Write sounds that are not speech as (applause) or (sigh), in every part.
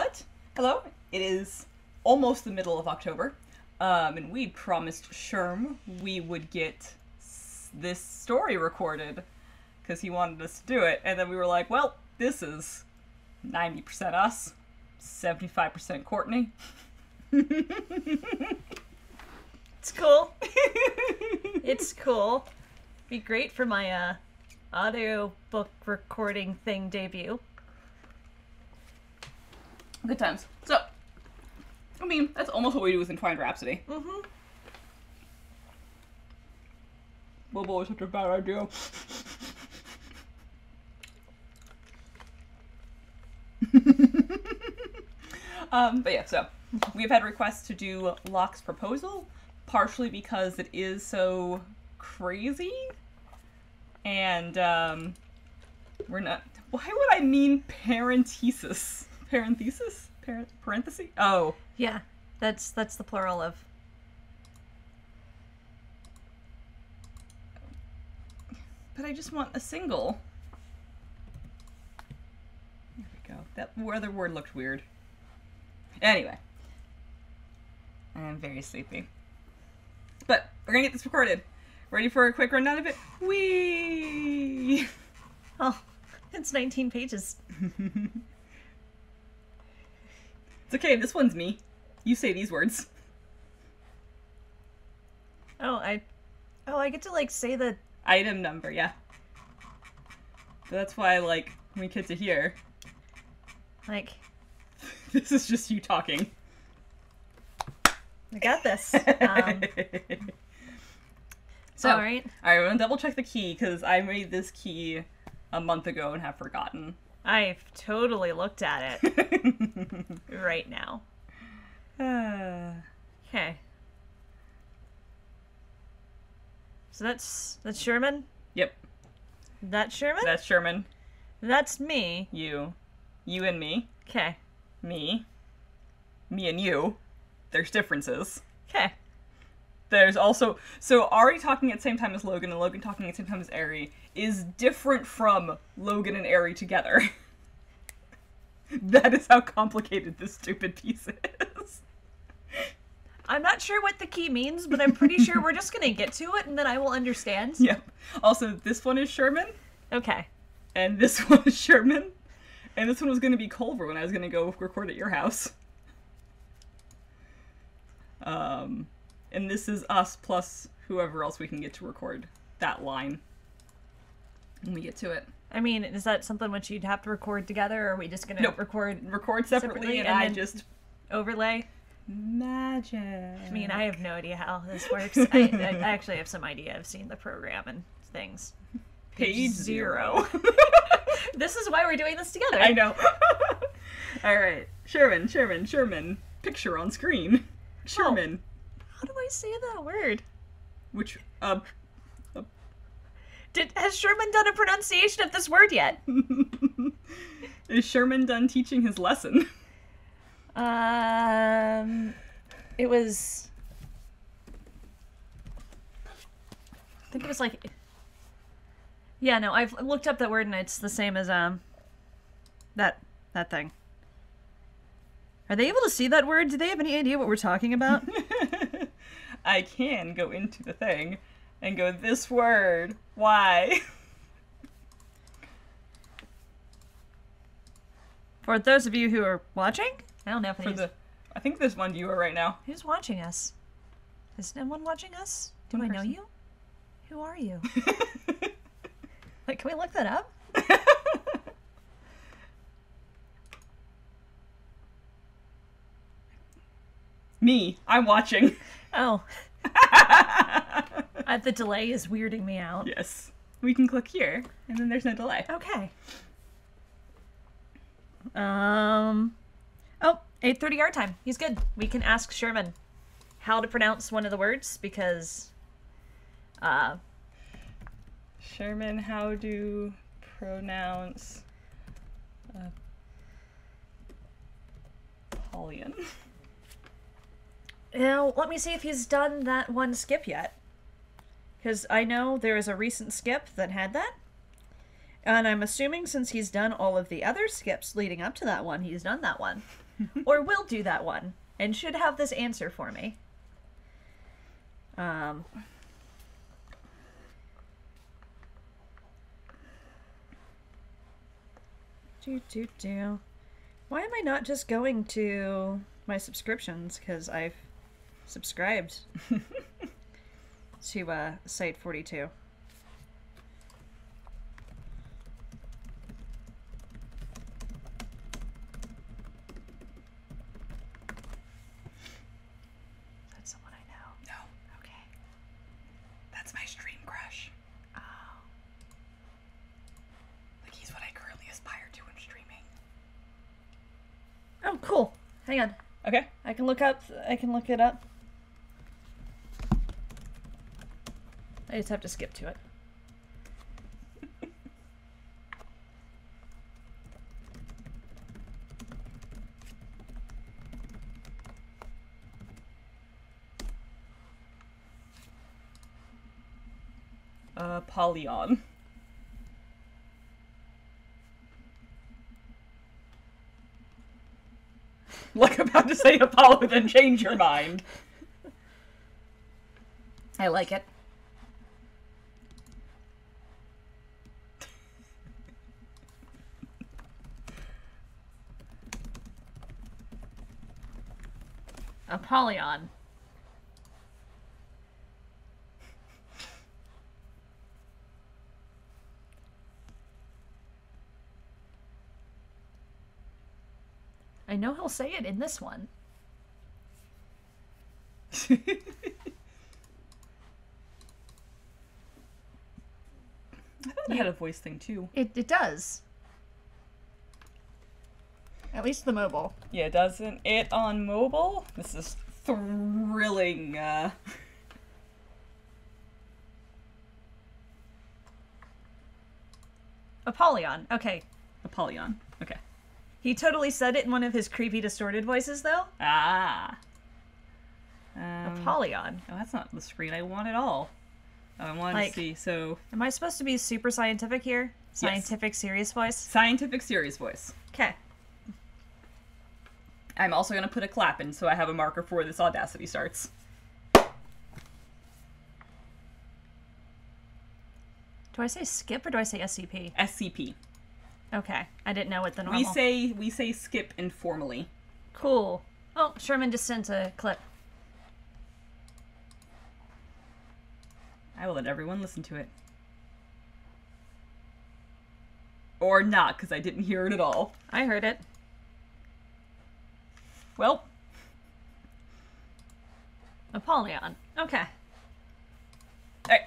but hello, it is almost the middle of October, um, and we promised Sherm we would get s- this story recorded because he wanted us to do it, and then we were like, well, this is ninety percent us, seventy-five percent Courtney. (laughs) It's cool. (laughs) it's cool. Be great for my uh audio book recording thing debut. Good times. So, I mean, that's almost what we do with Entwined Rhapsody. Mm-hmm. Bobo was such a bad idea. (laughs) um, but yeah, so we've had requests to do Locke's proposal, partially because it is so crazy, and um, we're not. Why would I mean parenthesis? Parenthesis? Parent parenthesis? Oh, Yeah, that's that's the plural of. But I just want a single. There we go. That other word looked weird. Anyway. I'm very sleepy. But we're gonna get this recorded. Ready for a quick rundown of it? Wee. (laughs) Oh, it's 19 pages. (laughs) It's okay, this one's me. You say these words. Oh, I. Oh, I get to like say the. Item number, yeah. So that's why, like, when we get to here, Like, (laughs) this is just you talking. I got this. (laughs) Um, so, all right. All right, I'm gonna double check the key because I made this key a month ago and have forgotten. I've totally looked at it (laughs) right now. (sighs) Okay. So that's that's Sherman. yep, That's Sherman. that's Sherman. That's me. You, you and me, Okay. me, me and you. There's differences. Okay. There's also so Ari talking at the same time as Logan and Logan talking at the same time as Ari is different from Logan and Ari together. (laughs) (laughs) that is how complicated this stupid piece is. I'm not sure what the key means, but I'm pretty sure we're just gonna get to it and then I will understand. (laughs) Yep. Also, this one is Sherman, Okay. and this (laughs) one is Sherman, and this one was going to be Culver when I was going to go record at your house. Um, and this is us plus whoever else we can get to record that line when we get to it. I mean, is that something which you'd have to record together, or are we just gonna Nope. record Record separately, Separately, and, and I then- just overlay? magic. I mean, I have no idea how this (laughs) works. I, I actually have some idea. I've seen the program and things. page zero. (laughs) This is why we're doing this together. I know. (laughs) All right, Sherman, Sherman, Sherman. Picture on screen. Sherman. How do I say that word? Which uh Did has Sherman done a pronunciation of this word yet? (laughs) Is Sherman done teaching his lesson? Um, it was. I think it was like. Yeah, no, I've looked up that word and it's the same as um. That that thing. Are they able to see that word? Do they have any idea what we're talking about? (laughs) I can go into the thing and go, this word, why? (laughs) For those of you who are watching, I don't know if For the, I think there's one viewer right now. who's watching us. Is anyone watching us? Do One I know person. you? Who are you? (laughs) Like, can we look that up? (laughs) Me, I'm watching. Oh, uh, the delay is weirding me out. yes. We can click here, and then there's no delay. Okay. Um. Oh, 8:30 our time. He's good. We can ask Sherman how to pronounce one of the words because uh Sherman, how to pronounce uh, Apollyon? now let me see if he's done that one skip yet. Cuz I know there is a recent skip that had that. And I'm assuming since he's done all of the other skips leading up to that one, he's done that one. (laughs) or will do that one. And should have this answer for me. Um. Do, do, do. Why am I not just going to my subscriptions? Because I've subscribed (laughs) to uh, Site 42. That's someone I know. No, Okay. that's my stream crush. Oh. Like he's what I currently aspire to in streaming. Oh, cool. Hang on. Okay. I can look up. I can look it up. I just have to skip to it. Uh, Polyon. (laughs) like about to say Apollo, then change your mind. I like it. Apollyon. I know he'll say it in this one. (laughs) I thought it had a voice thing too. It, it does. At least the mobile. Yeah, doesn't it on mobile? This is thrilling. Uh... Apollyon. Okay. Apollyon. Okay. He totally said it in one of his creepy, distorted voices, though. Ah. Um, Apollyon. oh, that's not the screen I want at all. Oh, I want Like- to see. So, Am I supposed to be super scientific here? Scientific, serious voice? scientific serious voice. Okay. I'm also going to put a clap in so I have a marker for this Audacity starts. Do I say skip or do I say SCP? SCP. Okay. I didn't know what the normal. We say we say skip informally. Cool. Oh, Sherman just sent a clip. I will let everyone listen to it. Or not, because I didn't hear it at all. I heard it. Well, Apollyon. Okay. alright.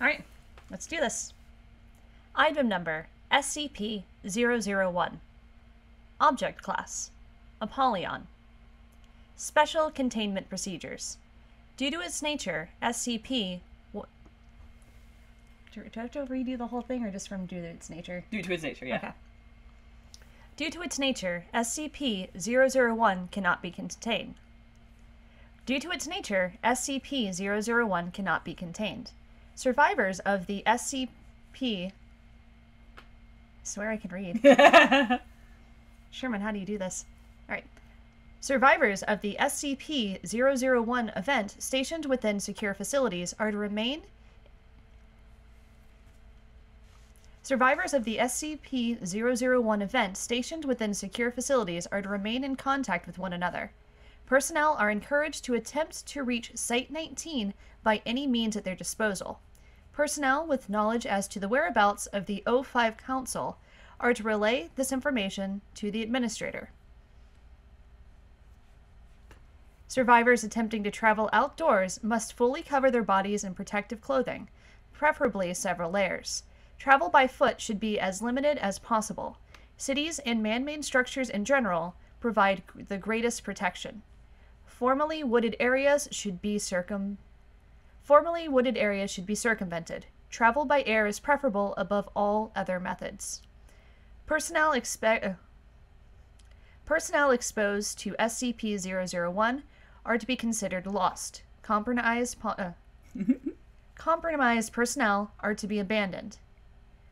All right. Let's do this. Item number SCP-001. Object class Apollyon. Special containment procedures. Due to its nature, SCP. Do I have to redo the whole thing, or just from due to its nature? Due to its nature, yeah. Okay. Due to its nature, SCP-001 cannot be contained. Due to its nature, SCP-001 cannot be contained. Survivors of the SCP. I swear I can read. (laughs) Sherman, how do you do this? All right. Survivors of the SCP 001 event stationed within secure facilities are to remain. Survivors of the SCP 001 event stationed within secure facilities are to remain in contact with one another. Personnel are encouraged to attempt to reach Site 19 by any means at their disposal. Personnel with knowledge as to the whereabouts of the O5 Council are to relay this information to the administrator. Survivors attempting to travel outdoors must fully cover their bodies in protective clothing, preferably several layers. Travel by foot should be as limited as possible. Cities and man made structures in general provide the greatest protection. Formerly wooded areas should be circum. Formerly wooded areas should be circumvented. Travel by air is preferable above all other methods. Personnel expect. Uh, personnel exposed to SCP-001 are to be considered lost. Compromised, po- uh, (laughs) compromised personnel are to be abandoned.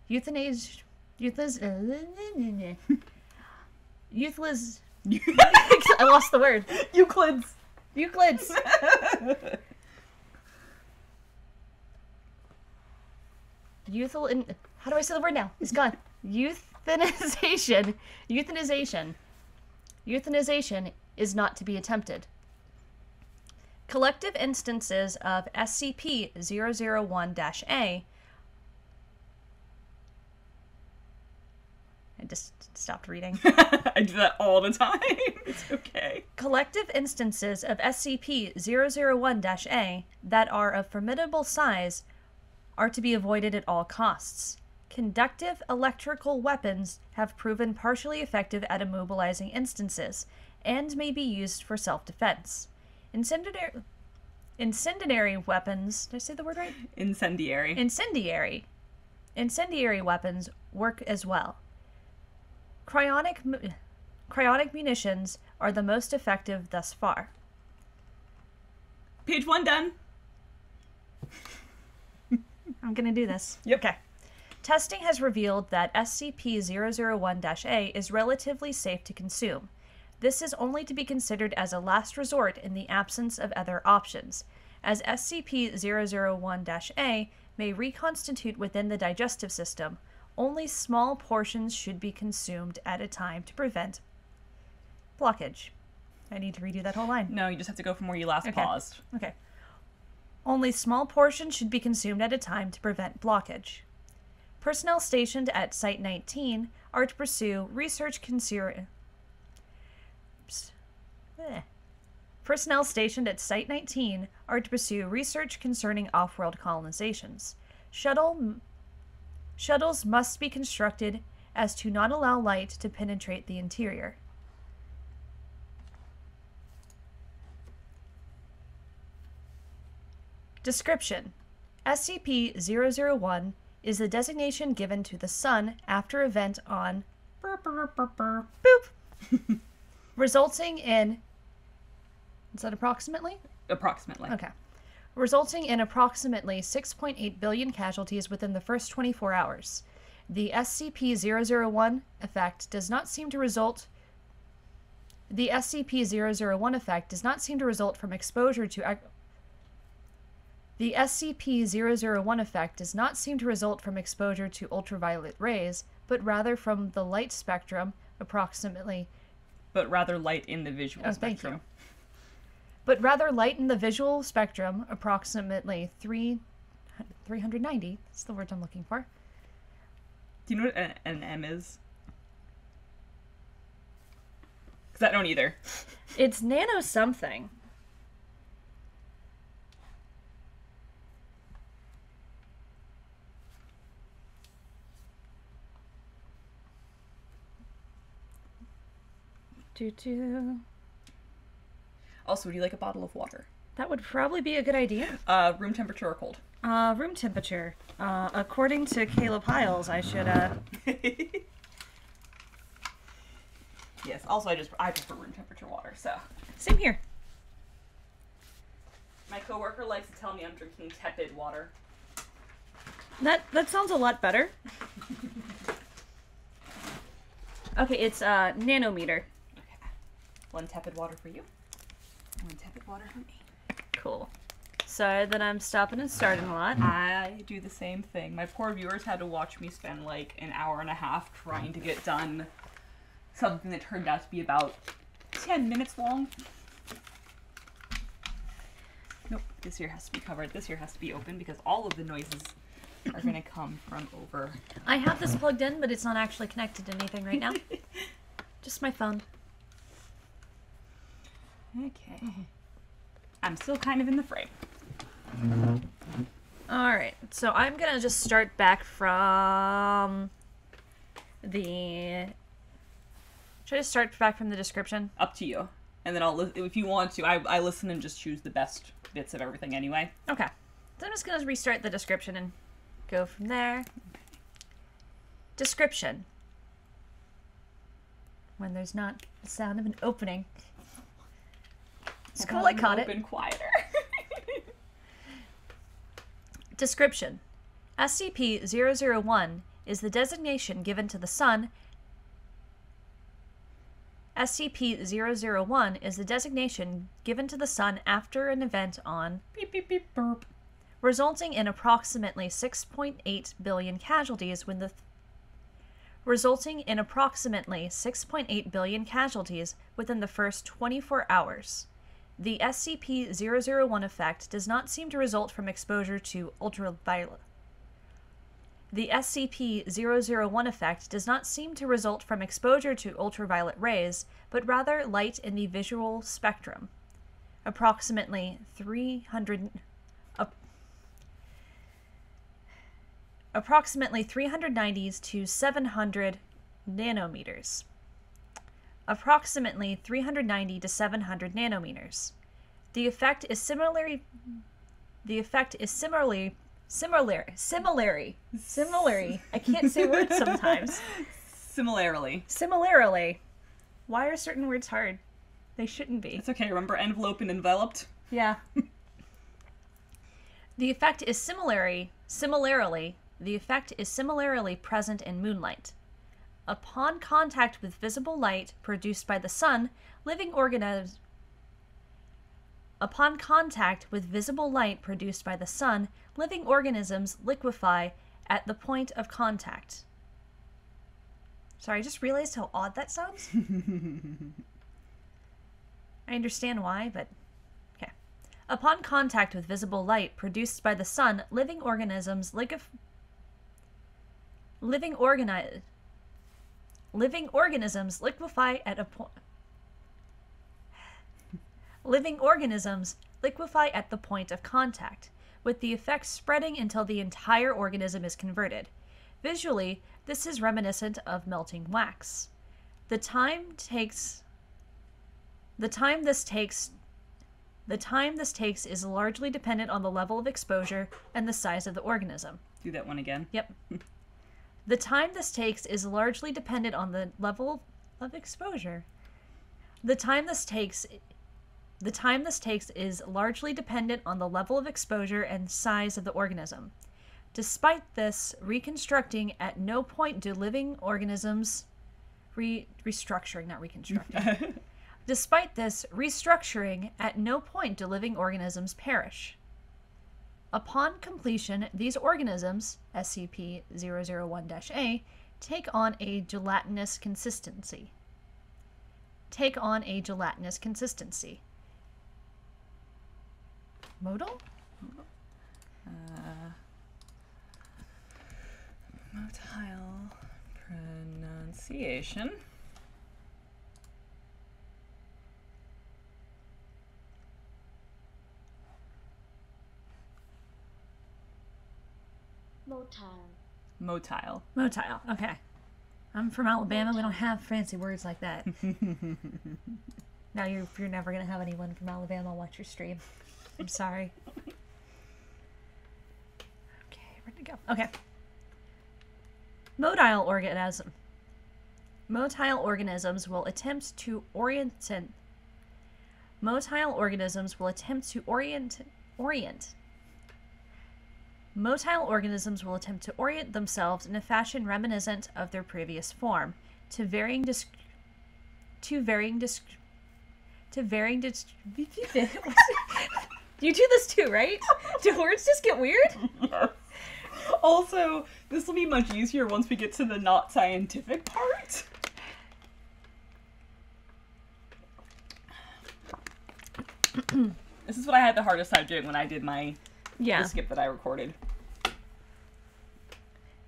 Euthanasia. Euthanas. (laughs) Euthanas. (laughs) I lost the word. Euclid's. Euclid's. (laughs) Youthal in how do I say the word now? It's gone. Euthanization. Euthanization. Euthanization is not to be attempted. Collective instances of SCP 001-A I just stopped reading. (laughs) I do that all the time. (laughs) It's okay. Collective instances of SCP 001 A that are of formidable size are to be avoided at all costs. Conductive electrical weapons have proven partially effective at immobilizing instances and may be used for self defense. Incendiary, incendiary weapons, did I say the word right? Incendiary. Incendiary. Incendiary weapons work as well. Cryonic, mu- cryonic munitions are the most effective thus far. Page one done. I'm gonna do this. (laughs) Yep. Okay. Testing has revealed that SCP 001 A is relatively safe to consume. This is only to be considered as a last resort in the absence of other options, as SCP 001 A may reconstitute within the digestive system. Only small portions should be consumed at a time to prevent blockage. I need to redo that whole line. No, you just have to go from where you last Okay. paused. Okay. Only small portions should be consumed at a time to prevent blockage. Personnel stationed at Site 19 are to pursue research concer- Eh. Personnel stationed at Site 19 are to pursue research concerning off-world colonizations. Shuttle shuttles must be constructed as to not allow light to penetrate the interior. Description SCP 001 is the designation given to the Sun after event on boop, (laughs) resulting in. Is that approximately? Approximately. Okay. Resulting in approximately 6.8 billion casualties within the first 24 hours. The SCP 001 effect does not seem to result. The SCP 001 effect does not seem to result from exposure to. The SCP 001 effect does not seem to result from exposure to ultraviolet rays, but rather from the light spectrum, approximately But rather light in the visual Oh, thank spectrum. But rather lighten the visual spectrum, approximately 3, 390. That's the words I'm looking for. Do you know what an, an M is? Because I don't either. (laughs) It's nano something. Doo doo. Also, would you like a bottle of water? That would probably be a good idea. Uh, room temperature or cold? Uh, room temperature. Uh, according to Caleb Hiles, I should, uh, (laughs) yes. Also, I just I prefer room temperature water. So same here. my coworker likes to tell me I'm drinking tepid water. That that sounds a lot better. (laughs) okay, it's uh nanometer. Okay. One tepid water for you. One tepid water for me. Cool. Sorry that I'm stopping and starting a lot. Hmm. I do the same thing. My poor viewers had to watch me spend like an hour and a half trying to get done something that turned out to be about 10 minutes long. Nope, this here has to be covered. This here has to be open because all of the noises are going to (clears throat) come from over. I have this plugged in, but it's not actually connected to anything right now. (laughs) Just my phone. Okay. I'm still kind of in the frame. Mm-hmm. All right, so I'm gonna just start back from the. Should I start back from the description? Up to you. And then I'll, li- if you want to, I, I listen and just choose the best bits of everything anyway. Okay. So I'm just gonna restart the description and go from there. Description. When there's not the sound of an opening. It's cool, I caught it. Open quieter. (laughs) Description SCP 001 is the designation given to the Sun. SCP 001 is the designation given to the Sun after an event on Beep beep beep burp. resulting in approximately 6.8 billion casualties when the resulting in approximately 6.8 billion casualties within the first 24 hours. The SCP-001 effect does not seem to result from exposure to ultraviolet. The SCP-001 effect does not seem to result from exposure to ultraviolet rays, but rather light in the visual spectrum. Approximately 300 approximately 390s to 700 nanometers. Approximately 390 to 700 nanometers. The effect is similarly the effect is similarly similar similarly similarly I can't say words (laughs) sometimes. Similarly. Similarly. Why are certain words hard? They shouldn't be. It's okay, remember envelope and enveloped? Yeah. (laughs) the effect is similarly similarly the effect is similarly present in moonlight. Upon contact with visible light produced by the sun, living organisms Upon contact with visible light produced by the sun, living organisms liquefy at the point of contact. Sorry, I just realized how odd that sounds. (laughs) I understand why, but okay. Upon contact with visible light produced by the sun, living organisms liquef- living organi- living organisms liquefy at a point living organisms liquefy at the point of contact, with the effect spreading until the entire organism is converted. Visually, this is reminiscent of melting wax. The time takes the time this takes the time this takes is largely dependent on the level of exposure and the size of the organism. Do that one again. Yep. (laughs) the time this takes is largely dependent on the level of exposure. The time this takes the time this takes is largely dependent on the level of exposure and size of the organism. Despite this, reconstructing at no point do living organisms re- restructuring, not reconstructing. (laughs) Despite this, restructuring at no point do living organisms perish. Upon completion, these organisms, SCP 001 A, take on a gelatinous consistency. Take on a gelatinous consistency. Modal? Uh, Motile pronunciation. Motile. Motile. Motile. Okay. I'm from Alabama. We don't have fancy words like that. (laughs) now you're you're never gonna have anyone from Alabama watch your stream. I'm sorry. Okay, where'd it go? Okay. Motile organism. Motile organisms will attempt to orient. Motile organisms will attempt to orient orient Motile organisms will attempt to orient themselves in a fashion reminiscent of their previous form, to varying disc- to varying disc- to varying (laughs) You do this too, right? Do words just get weird? Also, this will be much easier once we get to the not scientific part. (clears throat) this is what I had the hardest time doing when I did my Yeah. the skip that I recorded.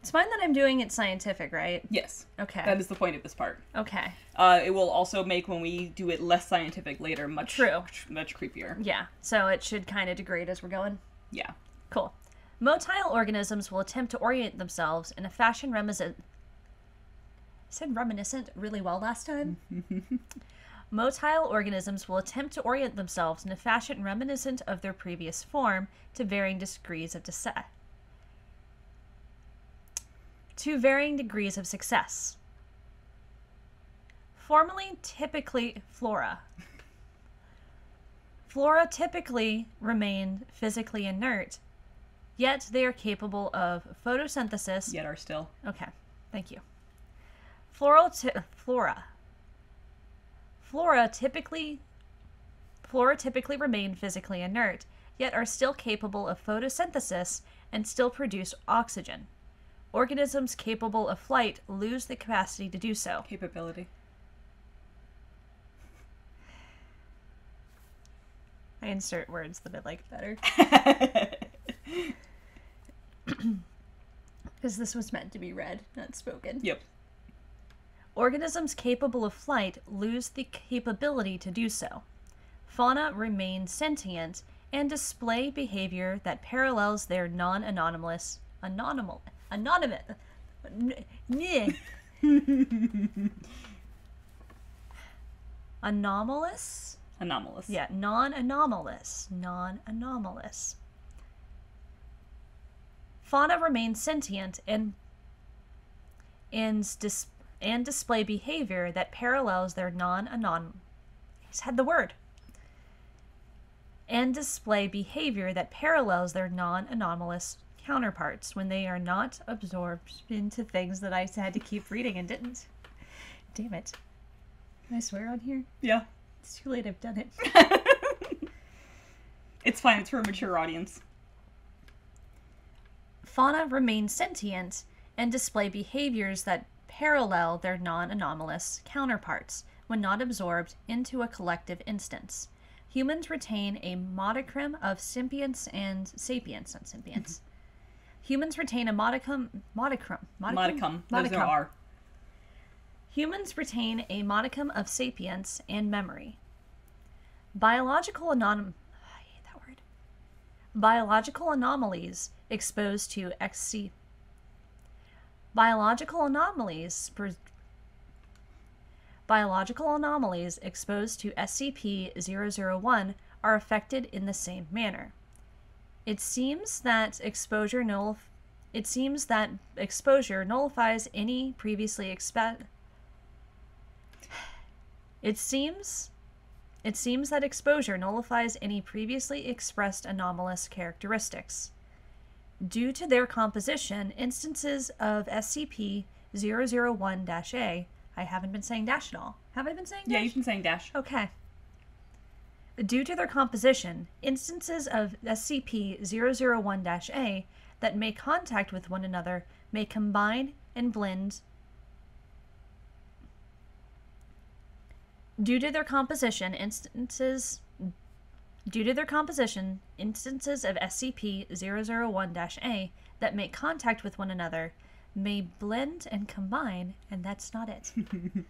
It's fine that I'm doing it scientific, right? Yes, Okay. that is the point of this part. okay. Uh, it will also make when we do it less scientific later much True. much creepier. Yeah. So it should kind of degrade as we're going. Yeah. Cool. Motile organisms will attempt to orient themselves in a fashion reminiscent. I said reminiscent really well last time. (laughs) Motile organisms will attempt to orient themselves in a fashion reminiscent of their previous form to varying degrees of success. To varying degrees of success. Formerly, typically flora. Flora typically remain physically inert yet they are capable of photosynthesis. Yet are still. Okay, thank you. Floral ti- flora. Flora typically flora typically remain physically inert, yet are still capable of photosynthesis and still produce oxygen. Organisms capable of flight lose the capacity to do so. Capability. I insert words that I like better (laughs) (clears throat) because this was meant to be read, not spoken. Yep. Organisms capable of flight lose the capability to do so. Fauna remain sentient and display behavior that parallels their non-anonymous anonymous anonymous (laughs) anomalous Anomalous. yeah non-anomalous non-anomalous fauna remain sentient and and dis- and display behavior that parallels their non-anon he's had the word and display behavior that parallels their non-anomalous counterparts when they are not absorbed into things that I had to keep reading and didn't. Damn it. Can I swear on here? Yeah. It's too late, I've done it. (laughs) It's fine. It's for a mature audience. Fauna remain sentient and display behaviors that parallel their non anomalous counterparts when not absorbed into a collective instance. Humans retain a modicum of symbiance and sapience, not symbiance. (laughs) Humans retain a modicum, modicum, Modicum. Those there are. Humans retain a modicum of sapience and memory. Biological anom- I hate that word. Biological anomalies exposed to XC. Biological anomalies. Biological anomalies exposed to SCP-001 are affected in the same manner. It seems that exposure null. It seems that exposure nullifies any previously expe- It seems it seems that exposure nullifies any previously expressed anomalous characteristics. Due to their composition, instances of SCP 001 A, I haven't been saying dash at all. Have I been saying dash? Yeah, you've been saying dash. Okay. Due to their composition, instances of SCP 001 A that make contact with one another may combine and blend. Due to their composition, instances Due to their composition, instances of SCP 001 A that make contact with one another may blend and combine, and that's not it. (laughs)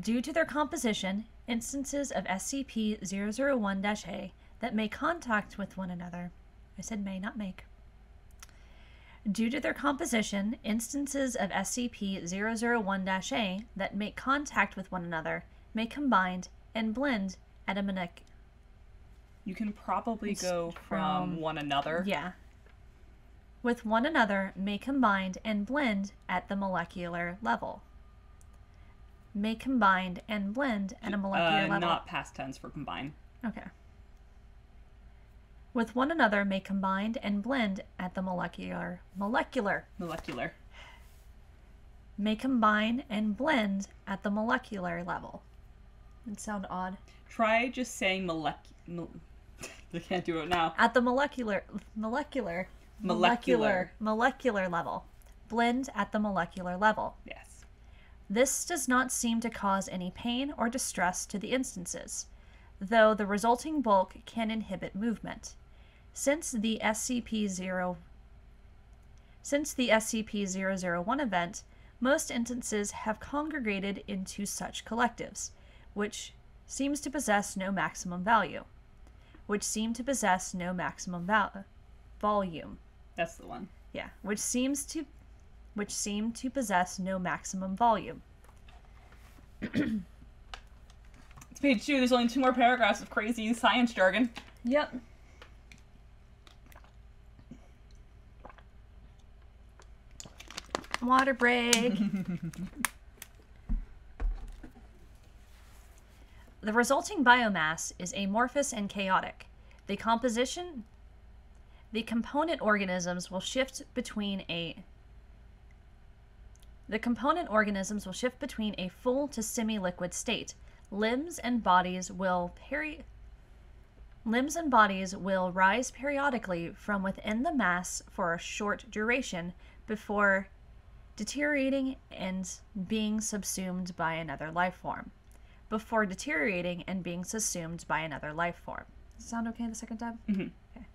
Due to their composition, instances of SCP 001 A that may contact with one another, I said may, not make. Due to their composition, instances of SCP 001 A that make contact with one another may combine and blend at a monec- You can probably It's go from- from one another. Yeah. With one another may combine and blend at the molecular level. May combine and blend at a molecular Uh, level. not past tense for combine. Okay. With one another may combine and blend at the molecular molecular Molecular. may combine and blend at the molecular level. It sound odd. Try just saying molec. Mol- (laughs) I can't do it now. At the molecular molecular Molecular. molecular level. Blend at the molecular level. Yes. This does not seem to cause any pain or distress to the instances, though the resulting bulk can inhibit movement. Since the SCP-0 since the SCP-001 event, most instances have congregated into such collectives, which seems to possess no maximum value, which seem to possess no maximum val- volume. That's the one. Yeah, which seems to which seem to possess no maximum volume. (clears throat) It's page two. There's only two more paragraphs of crazy science jargon. Yep. Water break. (laughs) the resulting biomass is amorphous and chaotic. The composition the component organisms will shift between a the component organisms will shift between a full to semi-liquid state. Limbs and bodies will peri- limbs and bodies will rise periodically from within the mass for a short duration before deteriorating and being subsumed by another life form. Before deteriorating and being subsumed by another life form. Sound okay the second time? Mhm. Okay.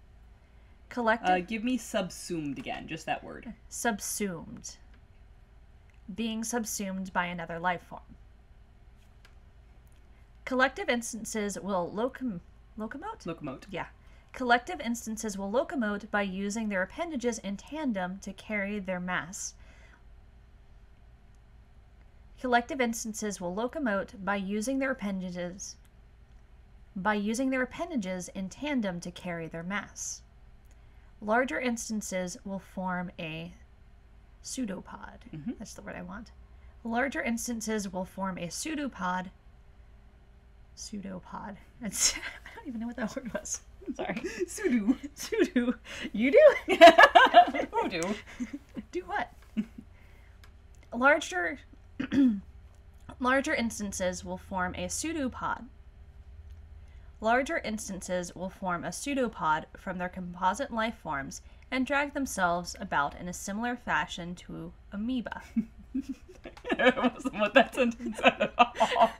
Collective Uh, give me subsumed again, just that word. subsumed. Being subsumed by another life form. Collective instances will locom- locomote? Locomote. Yeah. Collective instances will locomote by using their appendages in tandem to carry their mass. Collective instances will locomote by using their appendages by using their appendages in tandem to carry their mass. Larger instances will form a pseudopod. Mhm. That's the word I want. Larger instances will form a pseudopod. Pseudopod. It's, (laughs) I don't even know what that word was. Sorry. Sudo. Pseudo. You do? (laughs) Who do? (laughs) do what? Larger (clears throat) larger instances will form a pseudopod. Larger instances will form a pseudopod from their composite life forms and drag themselves about in a similar fashion to amoeba. it wasn't what that sentence said at all.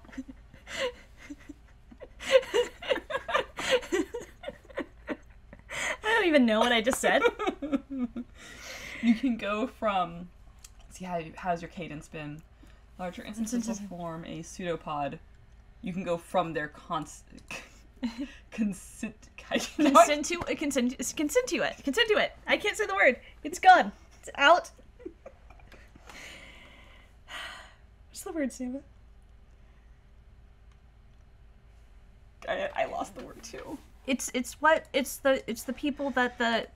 I don't even know what I just said. (laughs) You can go from. See how how's your cadence been? Larger instances will form a pseudopod. You can go from their cons. (laughs) Consit. consent to uh, consent consent to it. Consent to it. I can't say the word. It's gone. It's out. What's the word, Sam? I, I lost the word too. It's it's what it's the it's the people that the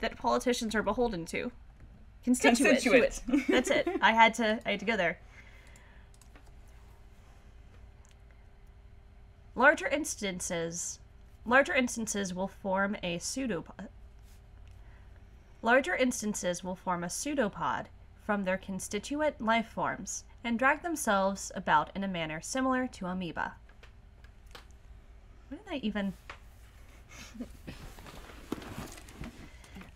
that politicians are beholden to. Constituent. Constituent. That's it. I had to I had to go there. Larger instances larger instances will form a pseudopod. Larger instances will form a pseudopod from their constituent life forms and drag themselves about in a manner similar to amoeba. What did I even?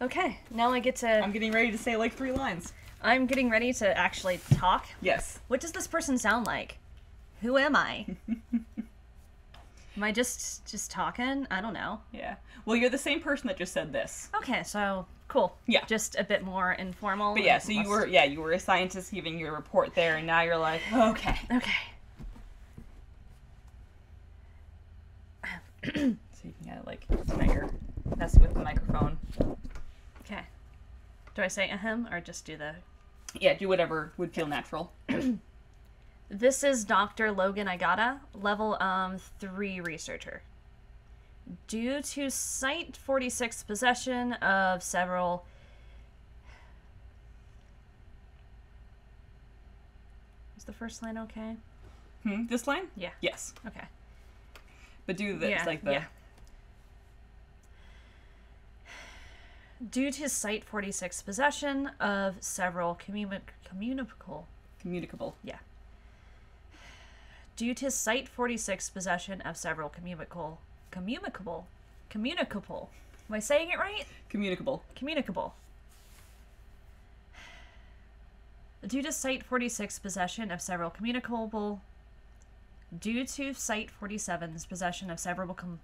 Okay, now I get to. I'm getting ready to say like three lines. I'm getting ready to actually talk. Yes. What does this person sound like? Who am I? am I just just talking? I don't know. Yeah. Well, you're the same person that just said this. Okay, so cool. Yeah. Just a bit more informal. But yeah, so you were yeah you were a scientist giving your report there, and now you're like okay. Okay. (clears throat) So you can kind of like you're messing with the microphone. Do I say ahem or just do the Yeah, do whatever would feel natural. (clears throat) This is Dr. Logan Igata, level um 3 researcher. Due to Site 46 possession of several Is the first line okay? Hmm? This line? Yeah. Yes. Okay. But do this Yeah, like the yeah. Due to Site 46 possession of several communi- communicable communicable. Yeah. Due to Site 46 possession of several communicable communicable communicable am I saying it right? Communicable. Communicable. Due to Site 46 possession of several communicable due to Site 47's possession of several com-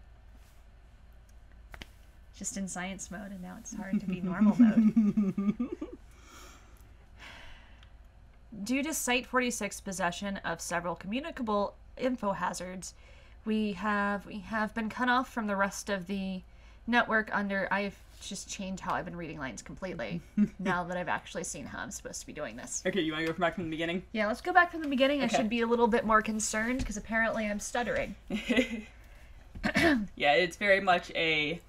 just in science mode and now it's hard to be normal mode. (laughs) Due to Site 46 possession of several communicable info hazards, we have we have been cut off from the rest of the network under I've just changed how I've been reading lines completely (laughs) now that I've actually seen how I'm supposed to be doing this. Okay, you want to go from back from the beginning? Yeah, let's go back from the beginning. I should be a little bit more concerned because apparently I'm stuttering. (laughs) yeah, it's very much a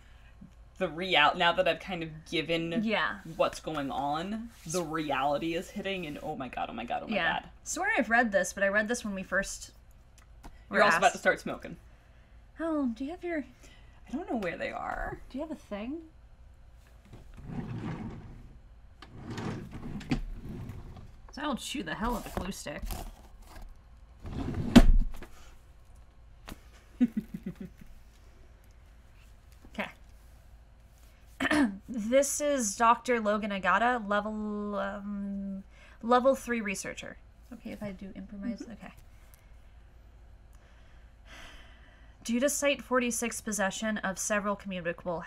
the real now that I've kind of given Yeah. what's going on, the reality is hitting and oh my god, oh my god, oh my yeah. god. Swear I've read this, but I read this when we first were You're also about to start smoking. Oh, do you have your I don't know where they are. Do you have a thing? So I'll chew the hell of a glue stick. (laughs) okay. (clears throat) this is Dr. Logan Agata, level um, level three researcher. Okay, if I do improvise, okay. Due to Site 46 possession of several communicable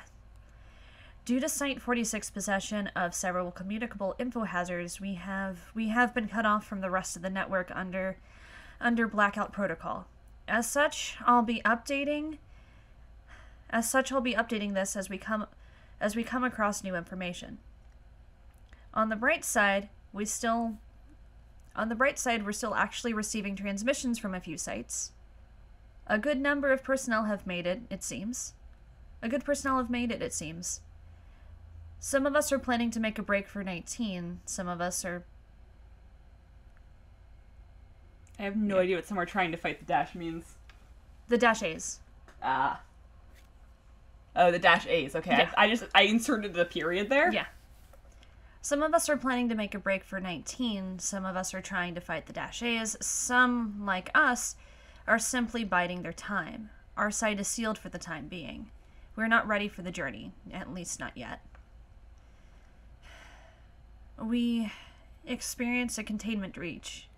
Due to Site 46 possession of several communicable info hazards, we have we have been cut off from the rest of the network under under blackout protocol. As such, I'll be updating as such I'll be updating this as we come as we come across new information. On the bright side, we still on the bright side, we're still actually receiving transmissions from a few sites. A good number of personnel have made it, it seems. A good personnel have made it, it seems. Some of us are planning to make a break for 19. Some of us are. I have no idea what some are trying to fight the dash means. The Dash A's. Ah. Oh, the dash A's. Okay, Yeah. I, I just I inserted the period there. Yeah. Some of us are planning to make a break for 19. Some of us are trying to fight the Dash A's. Some, like us, are simply biding their time. Our site is sealed for the time being. We're not ready for the journey, at least not yet. We experienced a containment breach.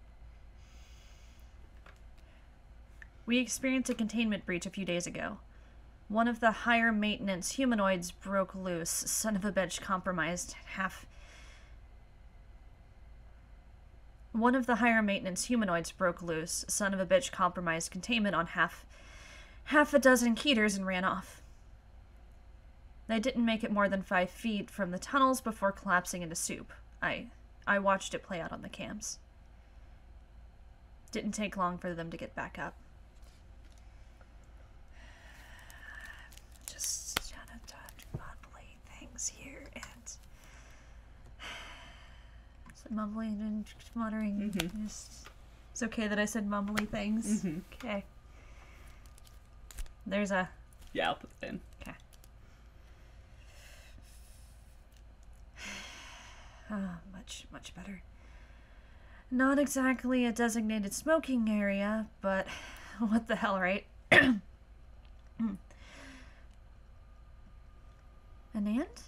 We experienced a containment breach a few days ago. One of the higher maintenance humanoids broke loose. Son of a bitch compromised half. One of the higher maintenance humanoids broke loose. Son of a bitch compromised containment on half half a dozen keters and ran off. They didn't make it more than five feet from the tunnels before collapsing into soup. I I watched it play out on the cams. Didn't take long for them to get back up. Just trying to touch mumbly things here and so mumbling and muttering. Just, it's okay that I said mumbly things. Mhm. Okay. There's a Yeah, I'll put it in. Okay. (sighs) Ah, much, much better. Not exactly a designated smoking area, but (laughs) what the hell, right? (clears throat) Anand?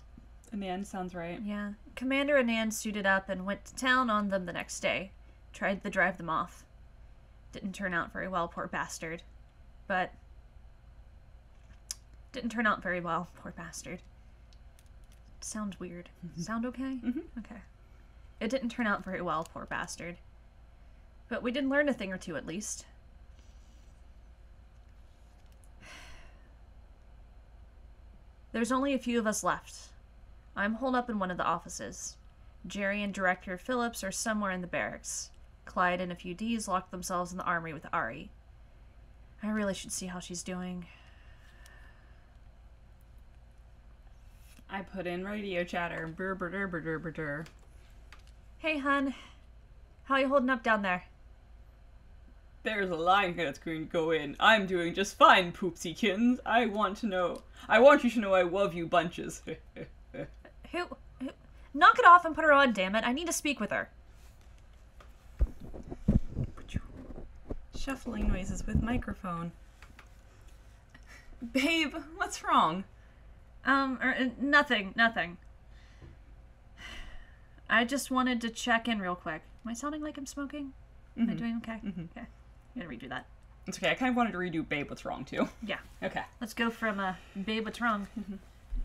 Anand sounds right. Yeah. Commander Anand suited up and went to town on them the next day. Tried to drive them off. Didn't turn out very well, poor bastard. But. Didn't turn out very well, poor bastard. Sounds weird. Sound okay? Mhm. Okay. It didn't turn out very well, poor bastard. But we did learn a thing or two at least. (sighs) There's only a few of us left. I'm holed up in one of the offices. Jerry and Director Phillips are somewhere in the barracks. Clyde and a few Ds locked themselves in the armory with Ari. I really should see how she's doing. I put in radio chatter. Brr, brr, brr, brr, brr, brr. Hey, hun. How you holding up down there? There's a line that's going to go in. I'm doing just fine, poopsykins. I want to know. I want you to know I love you bunches. (laughs) Who, who? Knock it off and put her on, damn it. I need to speak with her. Shuffling noises with microphone. Babe, what's wrong? Um, er, nothing, nothing. I just wanted to check in real quick. Am I sounding like I'm smoking? Am I Mhm. doing okay? Mhm. Okay. I'm gonna redo that. It's okay. I kind of wanted to redo Babe, what's wrong too. Yeah. Okay. Let's go from, uh, babe, what's wrong?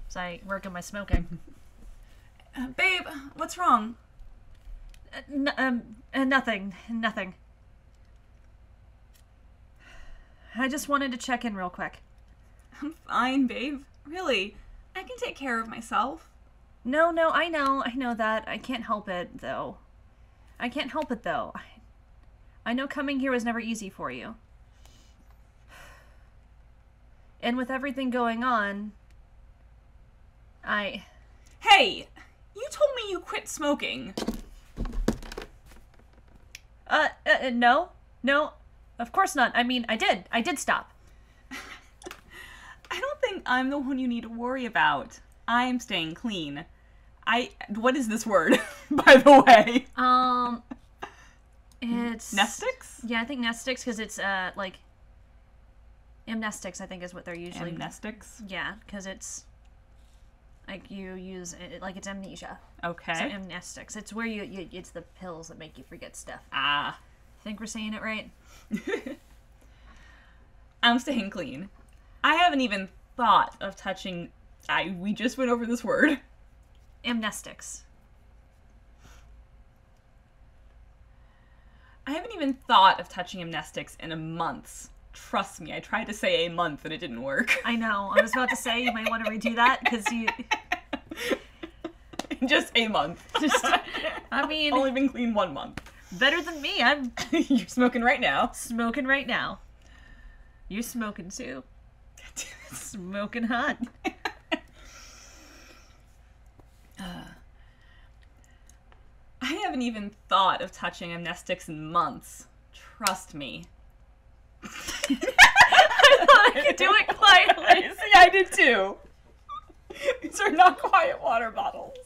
As I work on my smoking. Uh, babe, what's wrong? Uh, n- um, uh, nothing, nothing. I just wanted to check in real quick. I'm fine, babe. Really, I can take care of myself. No, no, I know, I know that. I can't help it, though. I can't help it, though. I, I know coming here was never easy for you. And with everything going on, I. Hey, you told me you quit smoking. Uh, uh, uh, no, no, of course not. I mean, I did. I did stop. (laughs) I don't think I'm the one you need to worry about. I'm staying clean. I. What is this word, (laughs) by the way? Um, (laughs) it's Nestix? Yeah, I think nestix because it's uh like amnestics. I think is what they're usually. Amnestics? yeah, because it's like you use it like it's amnesia. Okay. So amnestics. It's where you, you it's the pills that make you forget stuff. ah. I think we're saying it right? (laughs) I'm staying clean. I haven't even thought of touching. I we just went over this word. Amnestics. I haven't even thought of touching amnestics in a month. Trust me, I tried to say a month and it didn't work. I know. I was about to say you might want to redo that because you. (laughs) just a month. (laughs) Just, I mean, only been clean one month. better than me. I'm (laughs) You're smoking right now. smoking right now. You're smoking too. Smoking hot. (sighs) I haven't even thought of touching amnestics in months. Trust me. I could do it quietly. (laughs) See, I did too. These are not quiet water bottles.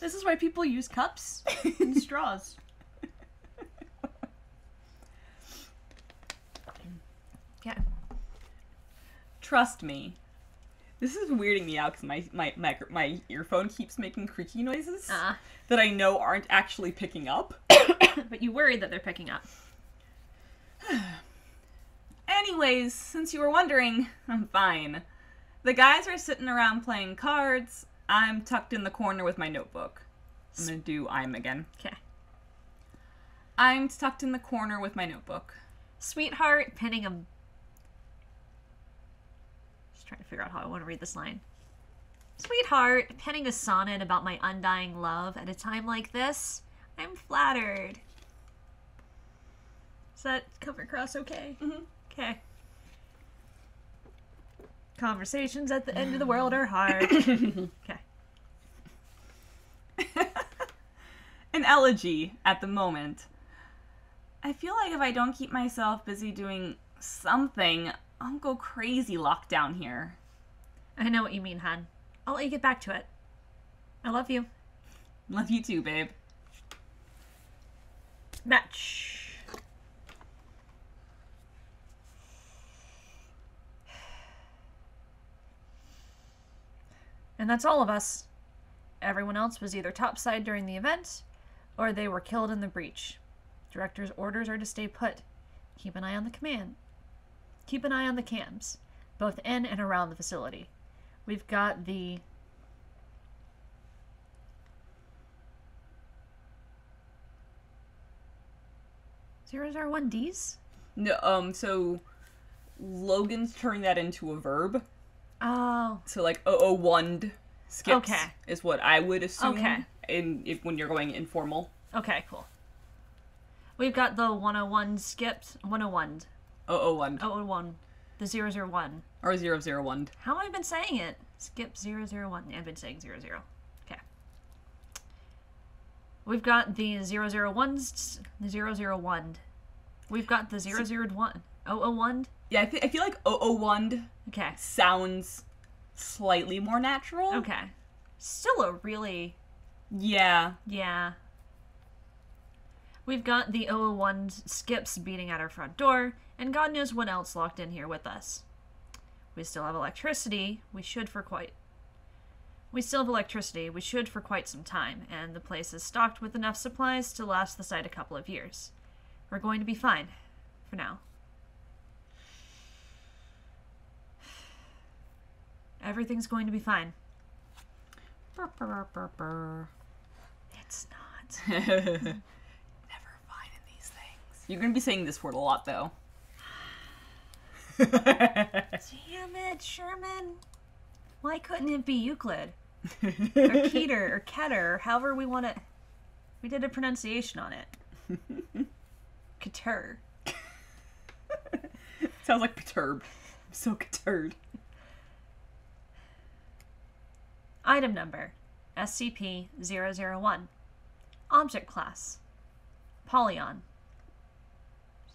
This is why people use cups and (laughs) straws. Yeah. Trust me. This is weirding me out because my, my, my, my earphone keeps making creaky noises Uh, that I know aren't actually picking up. (coughs) but you worry that they're picking up. (sighs) Anyways, since you were wondering, I'm fine. The guys are sitting around playing cards. I'm tucked in the corner with my notebook. I'm gonna do I'm again. Okay. I'm tucked in the corner with my notebook. Sweetheart penning a. Just trying to figure out how I want to read this line. Sweetheart, penning a sonnet about my undying love at a time like this. I'm flattered. Does that come across okay? Mhm. Okay. Conversations at the end of the world are (coughs) hard. okay. (laughs) An elegy at the moment. I feel like if I don't keep myself busy doing something, I'll go crazy locked down here. I know what you mean, hon. I'll let you get back to it. I love you. Love you too, babe. Match. And that's all of us. Everyone else was either topside during the event, or they were killed in the breach. Director's orders are to stay put. Keep an eye on the command. Keep an eye on the cams, both in and around the facility. We've got the zero zero one Ds. No, um, so Logan's turning that into a verb. Oh, So like 001 skips Okay. is what I would assume. Okay. In if when you're going informal. okay, cool. We've got the 101 skipped. 101. 001 001. The 001. or 001. How have I been saying it? Skip 001. I've been saying 00. Okay. We've got the 001s. The 001. We've got the 001. 001. Yeah, I, fe- I feel like 001 Okay. sounds slightly more natural. Okay. Still a really Yeah. Yeah. We've got the 001 skips beating at our front door, and God knows what else locked in here with us. We still have electricity. We should for quite. We still have electricity. We should for quite some time, and the place is stocked with enough supplies to last the site a couple of years. We're going to be fine. For now. Everything's going to be fine. Burr, burr, burr, burr. It's not. (laughs) Never fine in these things. You're gonna be saying this word a lot, though. Damn it, Sherman. Why couldn't it be Euclid? Or (laughs) Keter, or Keter, or however we want to. We did a pronunciation on it. (laughs) Keter. Sounds like perturb. I'm so perturbed. Item number SCP 001. Object class Polyon.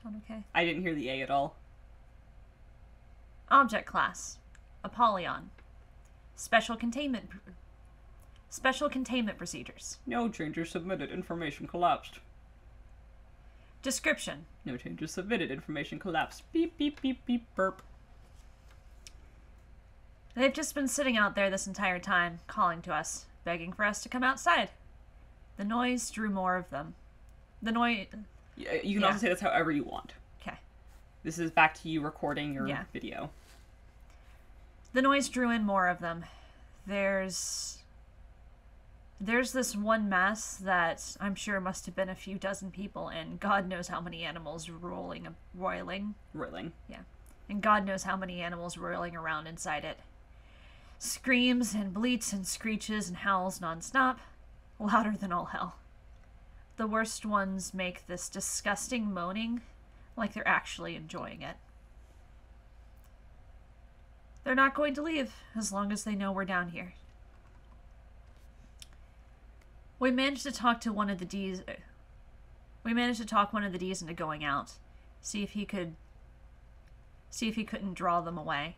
Sound okay? I didn't hear the A at all. Object class Apollyon. Special containment Special containment procedures. No changes submitted. Information collapsed. Description. No changes submitted. Information collapsed. Beep, beep, beep, beep, burp. They've just been sitting out there this entire time, calling to us, begging for us to come outside. The noise drew more of them. The noise. Yeah, uh, You can Yeah. also say this however you want. Okay. This is back to you recording your Yeah. video. The noise drew in more of them. There's. There's this one mass that I'm sure must have been a few dozen people, and God knows how many animals rolling, uh, roiling, Rolling. and God knows how many animals roiling around inside it. Screams and bleats and screeches and howls nonstop, louder than all hell. The worst ones make this disgusting moaning like they're actually enjoying it. They're not going to leave as long as they know we're down here. We managed to talk to one of the D's. Uh, we managed to talk one of the D's into going out, see if he could see if he couldn't draw them away.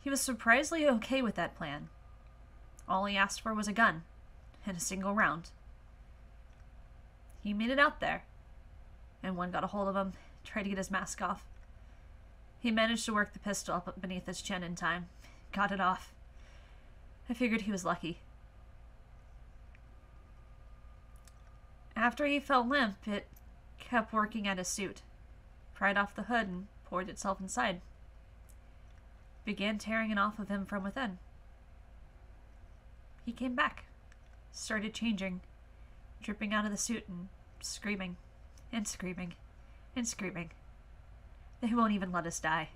He was surprisingly okay with that plan. All he asked for was a gun and a single round. He made it out there, and one got a hold of him, tried to get his mask off. He managed to work the pistol up beneath his chin in time, got it off. I figured he was lucky. After he felt limp, it kept working at his suit, pried off the hood, and poured itself inside. Began tearing it off of him from within. He came back, started changing, dripping out of the suit and screaming, and screaming, and screaming. They won't even let us die.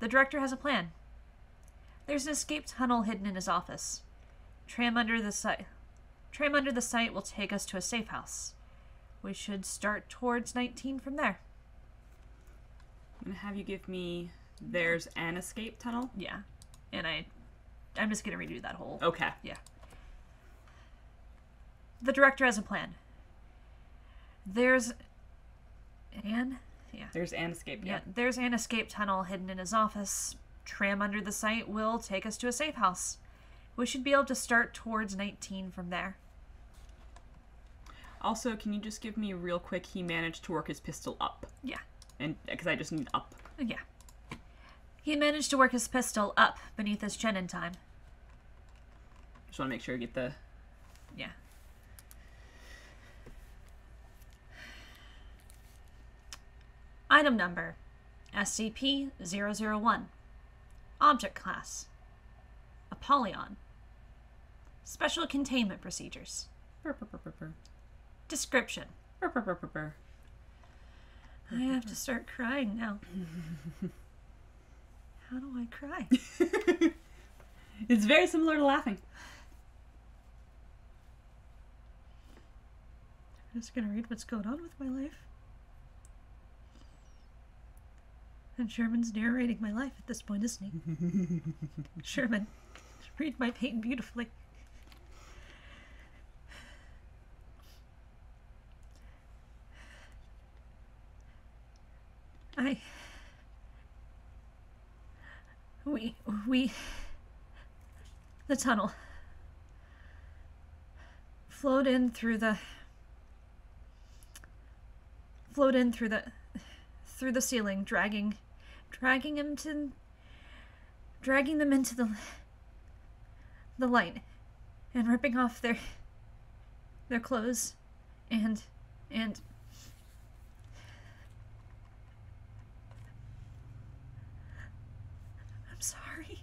The director has a plan. There's an escape tunnel hidden in his office. Tram under the site. Tram under the site will take us to a safe house. We should start towards 19 from there. I'm gonna have you give me there's an escape tunnel. Yeah. And I I'm just going to redo that whole Okay. Yeah. The director has a plan. There's an yeah. There's an escape. Yeah, there's an escape tunnel hidden in his office. Tram under the site will take us to a safe house. We should be able to start towards 19 from there. Also, can you just give me real quick? He managed to work his pistol up, Yeah. And because I just need up. Yeah. He managed to work his pistol up beneath his chin in time. Just want to make sure I get the. Yeah. Item number SCP 001. Object class Apollyon. Special containment procedures. Burr, burr, burr. Description Burr, burr, burr, burr, burr. I have to start crying now. (laughs) How do I cry? (laughs) It's very similar to laughing. I'm just gonna read what's going on with my life. And Sherman's narrating my life at this point, isn't he? (laughs) Sherman, read my pain beautifully. I. We. We. The tunnel. Flowed in through the flowed in through the through the ceiling, dragging dragging him to dragging them into the the light and ripping off their their clothes and and I'm sorry.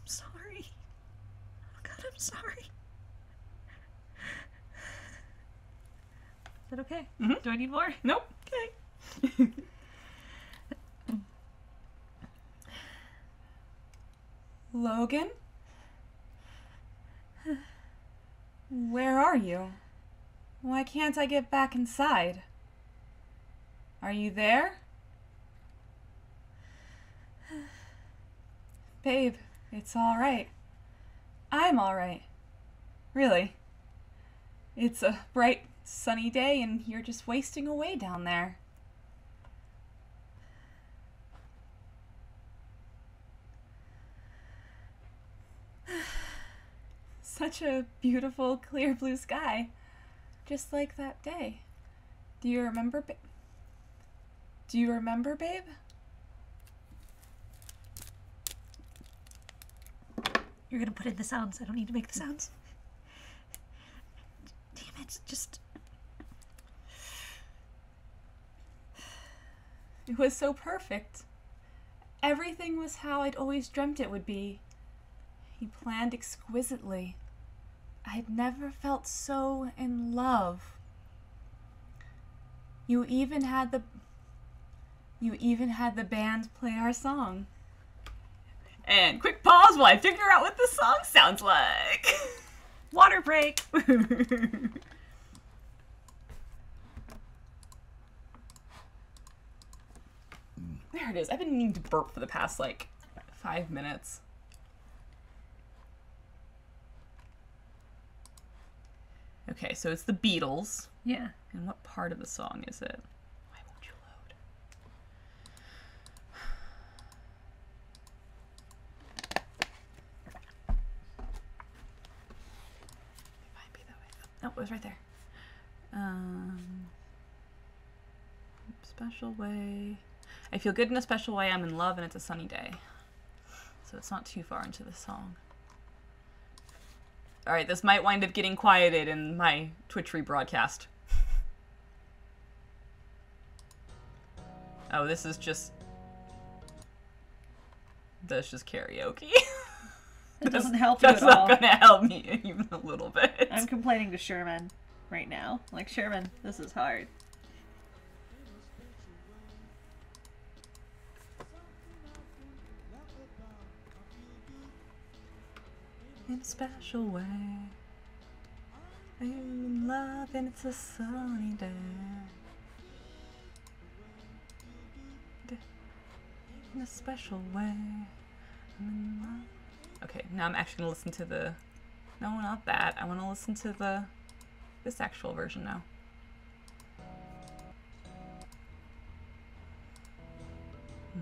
I'm sorry. Oh god, I'm sorry. Is that okay? Mhm. Do I need more? Nope. Okay. (laughs) Logan? Where are you? Why can't I get back inside? Are you there? (sighs) Babe, it's alright. I'm alright. Really. It's a bright, sunny day and you're just wasting away down there. (sighs) Such a beautiful, clear blue sky, just like that day. Do you remember, babe? Do you remember, babe? You're gonna put in the sounds. I don't need to make the sounds. Damn it, just It was so perfect. Everything was how I'd always dreamt it would be. He planned exquisitely. I'd never felt so in love. You even had the You even had the band play our song. And quick pause while I figure out what the song sounds like. (laughs) water break. (laughs) There it is. I've been needing to burp for the past like five minutes. Okay, so it's the Beatles. yeah. And what part of the song is it? Why won't you load? It might be that way. Oh, it was right there. Um, special way. I feel good in a special way. I'm in love and it's a sunny day. So it's not too far into the song. All right, this might wind up getting quieted in my Twitch rebroadcast. (laughs) Oh, this is just. That's just karaoke. (laughs) It doesn't help you That's at not all. gonna help me (laughs) even a little bit. I'm complaining to Sherman right now. Like Sherman, this is hard. In a special way. I'm in love and it's a sunny day. In a special way. Okay, now I'm actually gonna listen to the. No, not that. I want to listen to the this actual version now. Hmm.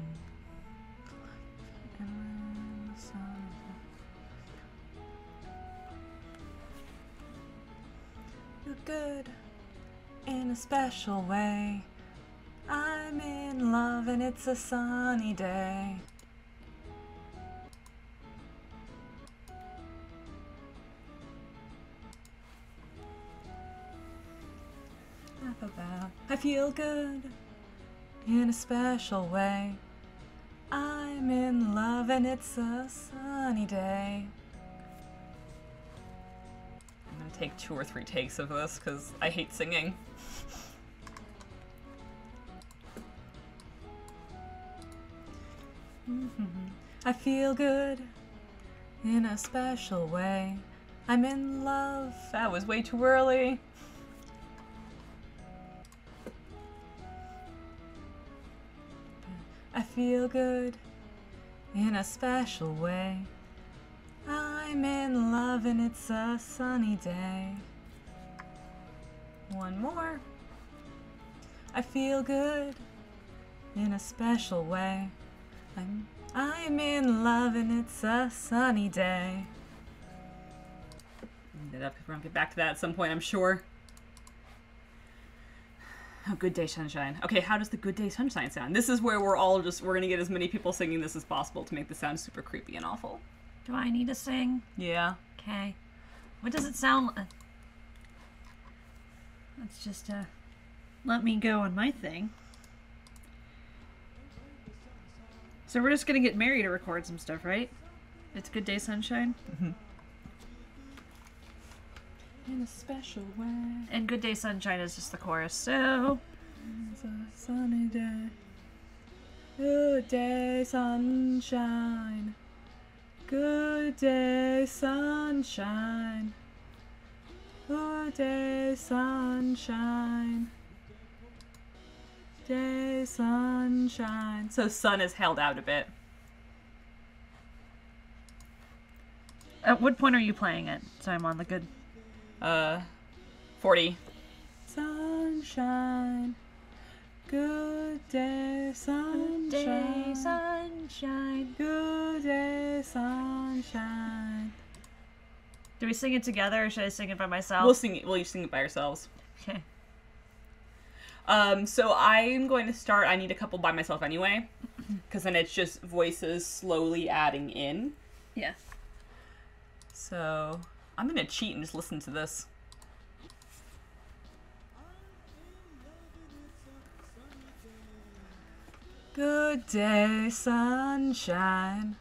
You're good in a special way. I'm in love and it's a sunny day. About. I feel good in a special way. I'm in love and it's a sunny day. Take two or three takes of this because I hate singing. Mm-hmm. I feel good in a special way. I'm in love. That was way too early. I feel good in a special way. I'm in love and it's a sunny day. One more. I feel good in a special way. I'm I'm in love and it's a sunny day. End up gonna get back to that at some point, I'm sure. Oh, good day sunshine. Okay, how does the good day sunshine sound? This is where we're all just we're gonna get as many people singing this as possible to make this sound super creepy and awful. Do I need to sing? Yeah. Okay. What does it sound like? Let's just uh let me go on my thing. So we're just gonna get Mary to record some stuff, right? It's Good Day Sunshine. In a special way. And Good Day Sunshine is just the chorus. So It's a sunny day. Good day, sunshine. Good day, sunshine. Good day, sunshine. Day, sunshine. So sun is held out a bit. at what point are you playing it? So I'm on the good Uh, 40. Sunshine. Good day, sunshine. sunshine. Good day, sunshine. Do we sing it together or should I sing it by myself? We'll sing it. We'll each sing it by yourselves. okay. Um, so I'm going to start. I need a couple by myself anyway, (laughs) because then it's just voices slowly adding in. Yeah. So I'm gonna cheat and just listen to this. Good day, sunshine.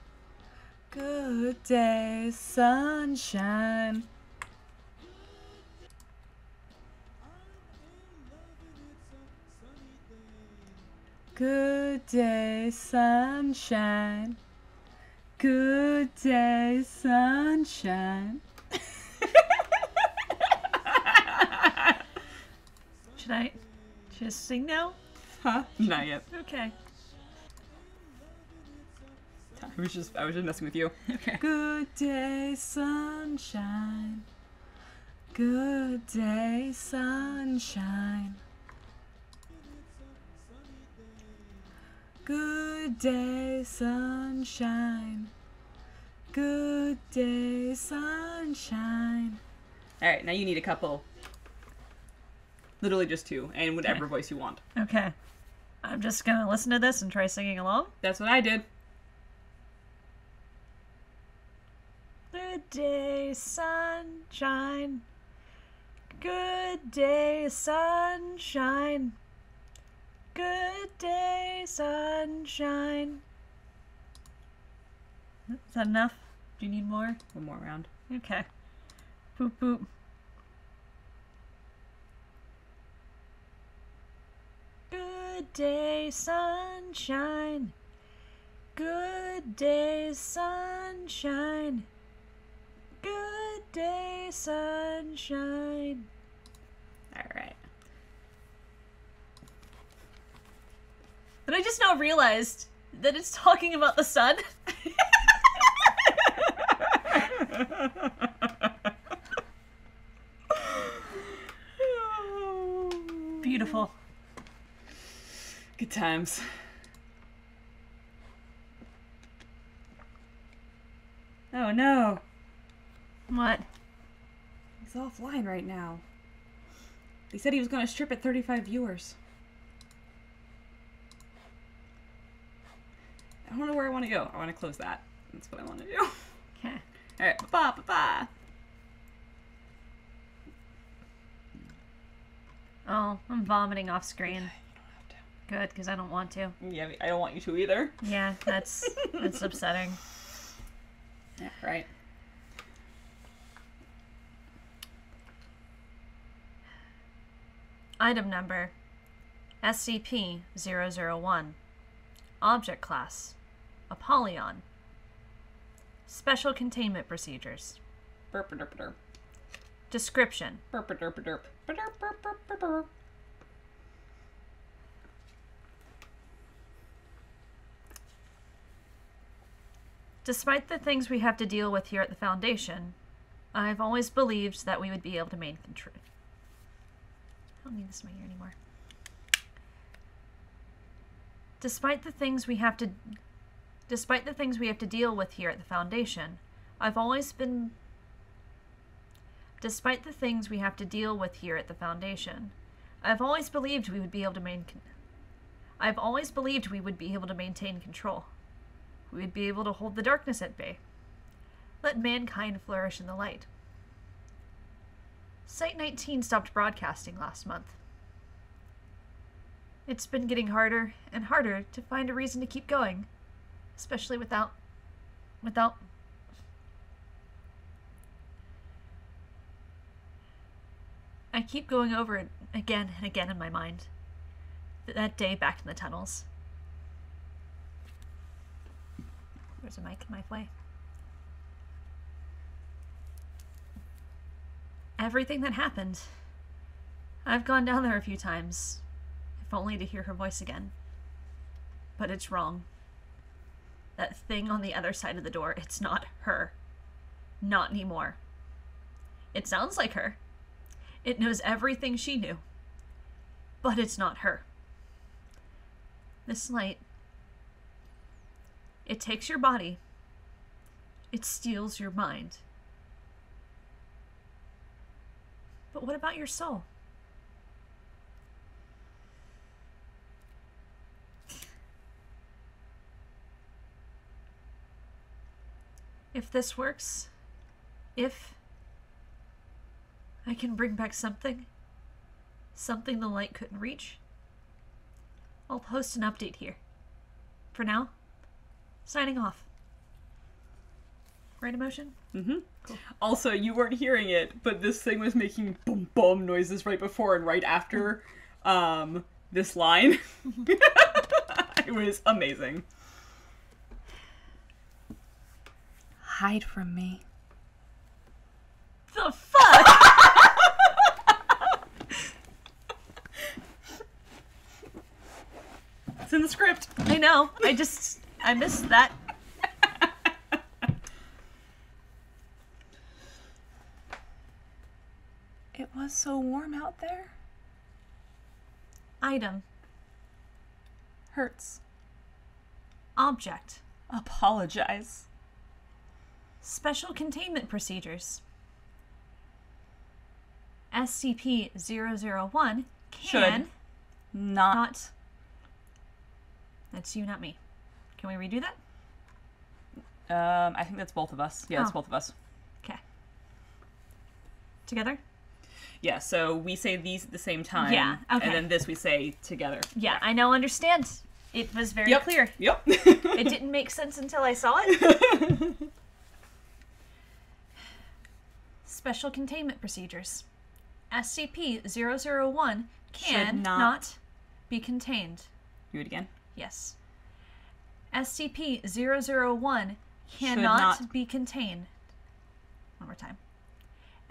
Good day, sunshine. Good day, sunshine. Good day, sunshine. (laughs) Should I just sing now? Huh? Not yet. Okay. I was just I was just messing with you. (laughs) Okay. Good day, sunshine. Good day, sunshine. Good day, sunshine. Good day, sunshine. All right, now you need a couple. Literally just two, and whatever voice you want. Okay. I'm just gonna listen to this and try singing along. That's what I did. Good day, sunshine. Good day, sunshine. Good day, sunshine. Is that enough? Do you need more? One more round. Okay. Boop boop. Good day, sunshine. Good day, sunshine. Good day, sunshine. All right. But I just now realized that it's talking about the sun. Beautiful. Good times. Oh no. What? He's offline right now. They said he was going to strip at 35 viewers. I don't know where I want to go. I want to close that. That's what I want to do. Okay. All right. Bye bye bye. Oh, I'm vomiting off screen. You don't have to. Good, because I don't want to. Yeah, I don't want you to either. Yeah, that's that's (laughs) upsetting. Yeah, right. Item number SCP-001 Object Class Apollyon Special Containment Procedures Burp. Description Burp. Burp burp burp burp burp. Despite the things we have to deal with here at the Foundation, I've always believed that we would be able to maintain control. I don't need this in my ear anymore. Despite the things we have to despite the things we have to deal with here at the Foundation, I've always been despite the things we have to deal with here at the Foundation, I've always believed we would be able to maintain I've always believed we would be able to maintain control we would be able to hold the darkness at bay. Let mankind flourish in the light. Site 19 stopped broadcasting last month. It's been getting harder and harder to find a reason to keep going, especially without. without. I keep going over it again and again in my mind. That day back in the tunnels. There's a mic in my way. Everything that happened. I've gone down there a few times, if only to hear her voice again. But it's wrong. That thing on the other side of the door, it's not her. Not anymore. It sounds like her. It knows everything she knew. But it's not her. This light it takes your body. It steals your mind. But what about your soul? If this works, if I can bring back something, something the light couldn't reach, I'll post an update here. For now, signing off. Right emotion? Mm-hmm. Also, you weren't hearing it, but this thing was making boom boom noises right before and right after um this line. (laughs) it was amazing. Hide from me. The fuck? (laughs) It's in the script. I know. I just I missed that. It was so warm out there. Item. Hurts. Object. Apologize. Special containment procedures. SCP 001 can Should. Not. not. That's you, not me. Can we redo that? Um, I think that's both of us. Yeah, it's Oh. both of us. Okay. Together? Yeah, so we say these at the same time. Yeah, okay. And then this we say together. Yeah, I now understand. It was very Yep. clear. Yep. (laughs) It didn't make sense until I saw it. (laughs) Special containment procedures. SCP 001 can not. not- be contained. Do it again. Yes. SCP 001 Should cannot not- be contained. One more time.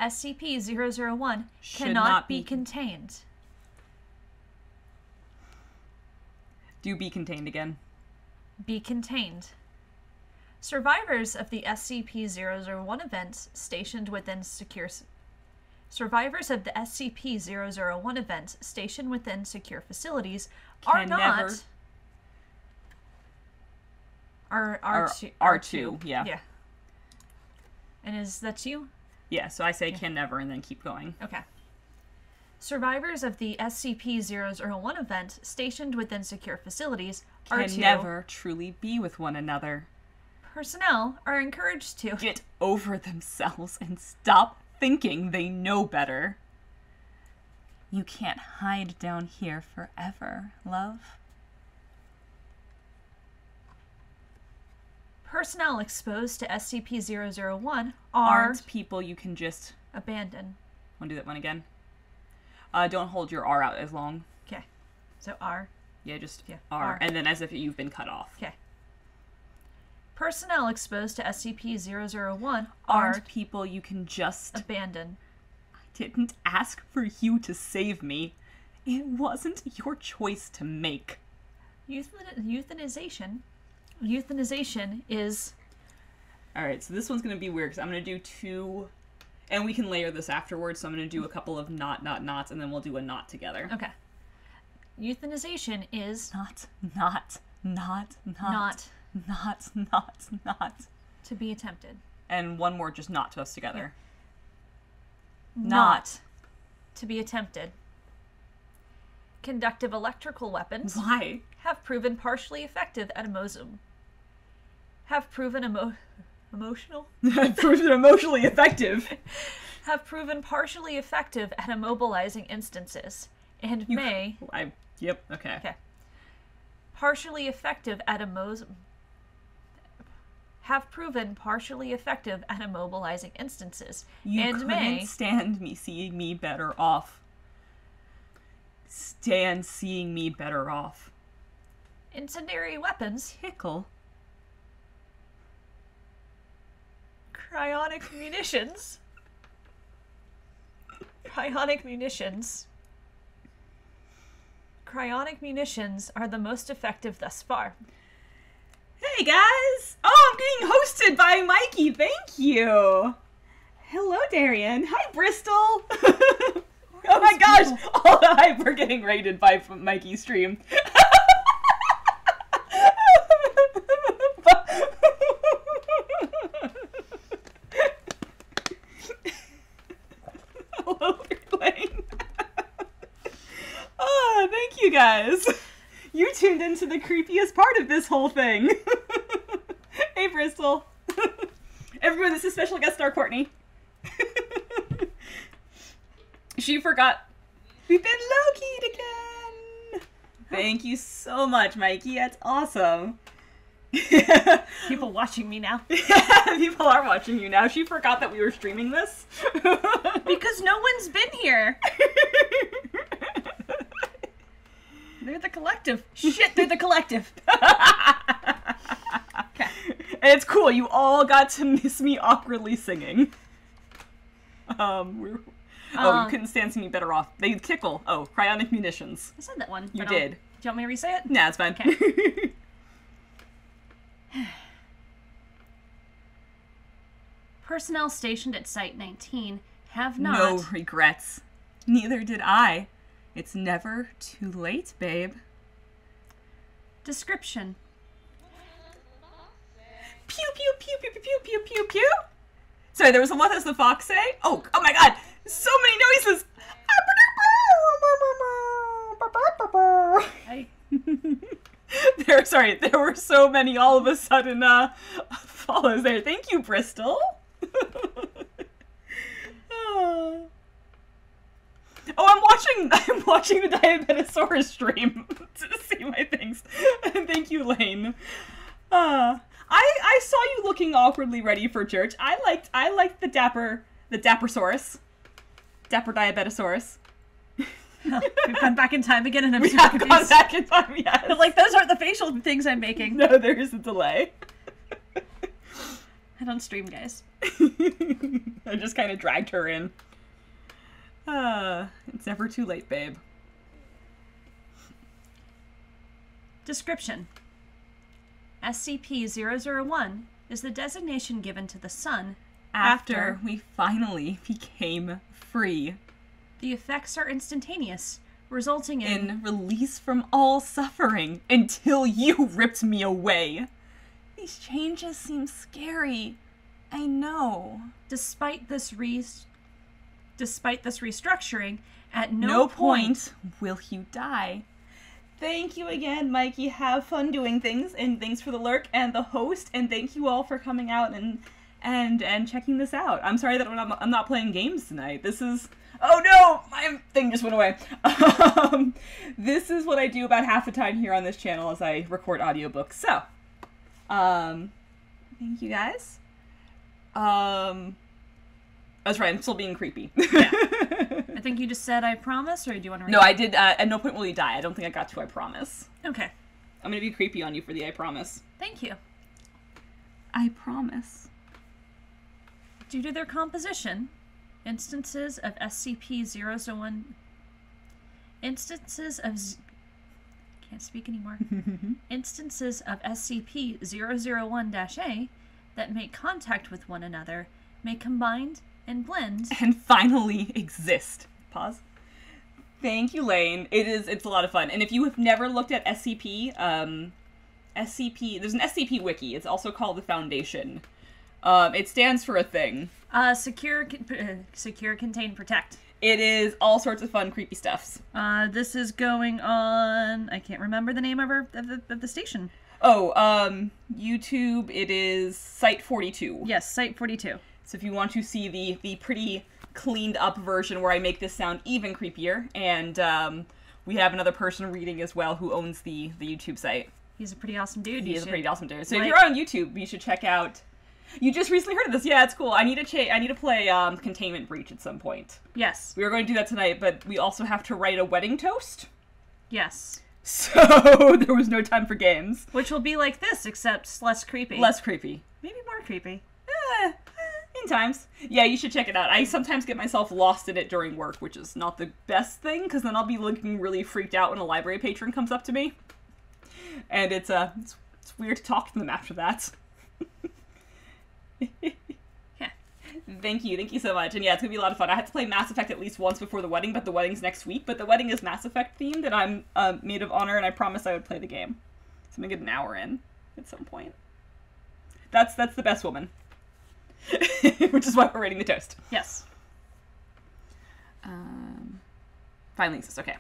SCP 001 Should cannot not be be- contained. Do be contained again. Be contained. Survivors of the SCP-001 event stationed within secure s- Survivors of the SCP-001 event stationed within secure facilities are Can not never- are Or are two, R2, yeah. yeah. And is that you? Yeah, so I say can never and then keep going. Okay. Survivors of the SCP-001 event stationed within secure facilities are Can to never truly be with one another. personnel are encouraged to Get over themselves and stop thinking they know better. You can't hide down here forever, love. Personnel exposed to SCP-001 are Aren't people you can just. abandoned. Want to do that one again? Uh, don't hold your R out as long. Okay. So R. Yeah, just Yeah, R. R. And then as if you've been cut off. okay. Personnel exposed to SCP-001 are Aren't people you can just. Abandon. I didn't ask for you to save me. It wasn't your choice to make. Euthan- euthanization. Euthanization is All right, so this one's gonna be weird because I'm gonna do two, and we can layer this afterwards. So I'm gonna do a couple of not, not, nots, and then we'll do a not together. okay. Euthanization is Not, not, not, not, not not, not, not, to be attempted. and one more just not to us together. Not to be attempted. Conductive electrical weapons Why? have proven partially effective at emosum. Have proven emo- emotional (laughs) have proven emotionally effective. (laughs) have proven partially effective at immobilizing instances and may I. Yep. Okay. okay partially effective at emos have proven partially effective at immobilizing instances You and couldn't may stand me seeing me better off. Stand seeing me better off. incendiary weapons Tickle. Cryonic munitions cryonic munitions cryonic munitions are the most effective thus far Hey guys! Oh, I'm being hosted by Mikey. Thank you. Hello, Darian. Hi, Bristol. (laughs) oh my gosh! All the hype we're getting raided by Mikey's stream. (laughs) guys. (laughs) You tuned into the creepiest part of this whole thing. (laughs) hey, Bristol. (laughs) Everyone, this is special guest star Courtney. she forgot. We've been low keyed again. Thank you so much, Mikey. That's awesome. People watching me now. People are watching you now. She forgot that we were streaming this. Because no one's been here. They're the collective. Shit, they're the collective. (laughs) And it's cool. You all got to miss me awkwardly singing. Um, we're. Oh, you couldn't stand singing better off. They tickle. Oh, cryonic munitions. I said that one. You did. Do you want me to re-say it? Nah, it's fine. Okay. (sighs) Personnel stationed at Site 19 have not. no regrets. Neither did I. It's never too late, babe. Description. Pew pew pew pew pew pew pew pew pew. Sorry, there was a what does the fox say? Oh, oh my god, so many noises. (laughs) There, sorry, there were so many all of a sudden uh follows there. Thank you, Bristol. oh, (laughs) I'm watching. (laughs) I'm watching the Diabetosaurus stream (laughs) to see my things. (laughs) Thank you, Lane. Uh, I I saw you looking awkwardly ready for church. I liked I liked the dapper the Dappersaurus, Dapper Diabetosaurus. we've gone back in time again and I'm We have gone back in time. Yes. But, like, those aren't the facial things I'm making. no, there is a delay. I don't stream, guys. I just kind of dragged her in. Uh, (sighs) it's never too late, babe. Description SCP-001 is the designation given to the sun After after we finally (laughs) became free the effects are instantaneous, resulting in, in release from all suffering until you ripped me away. These changes seem scary. I know. despite this re- despite this restructuring, at no, No, point, point will you die. Thank you again, Mikey. Have fun doing things, and thanks for the lurk and the host, and thank you all for coming out and and and checking this out. I'm sorry that I'm not, I'm not playing games tonight. This is oh no, my thing just went away. (laughs) Um, this is what I do about half the time here on this channel as I record audiobooks. So, um, thank you guys. Um, that's right. I'm still being creepy. yeah. (laughs) I think you just said I promise, or do you want to? Read No, I did. Uh, at no point will you die. I don't think I got to. I promise. Okay, I'm gonna be creepy on you for the I promise. thank you. I promise. Due to their composition, instances of SCP-001 instances of z- can't speak anymore. (laughs) instances of SCP-001-A that make contact with one another may combine and blend. (laughs) And finally exist. Pause. Thank you, Lane. It is. It's a lot of fun. And if you have never looked at SCP, um, SCP. There's an SCP wiki. It's also called the Foundation. Um, it stands for a thing. Uh, secure, con- uh, secure, contain, protect. It is all sorts of fun, creepy stuffs. Uh, this is going on. I can't remember the name of, her, of, the, of the station. Oh, um, YouTube. It is Site 42. Yes, Site 42. So if you want to see the the pretty cleaned up version where I make this sound even creepier, and um, we have another person reading as well who owns the the YouTube site. He's a pretty awesome dude. He You is a pretty awesome dude. So like- if you're on YouTube, you should check out. You just recently heard of this. Yeah, it's cool. I need to cha- I need to play um, Containment Breach at some point. Yes, We were going to do that tonight, but we also have to write a wedding toast. yes. So (laughs) there was no time for games. Which will be like this, except less creepy. Less creepy. maybe more creepy. Eh, times. Yeah, you should check it out. I sometimes get myself lost in it during work, which is not the best thing because then I'll be looking really freaked out when a library patron comes up to me, and it's uh, it's, it's weird to talk to them after that. Yeah. (laughs) Thank you, thank you so much. And yeah, it's gonna be a lot of fun. I have to play Mass Effect at least once before the wedding, but the wedding's next week. But the wedding is Mass Effect themed, and I'm uh, maid of honor, and I promised I would play the game. So I'm gonna get an hour in at some point. That's that's the best woman. (laughs) Which is why we're rating the toast. Yes. Um, finally exists. Okay.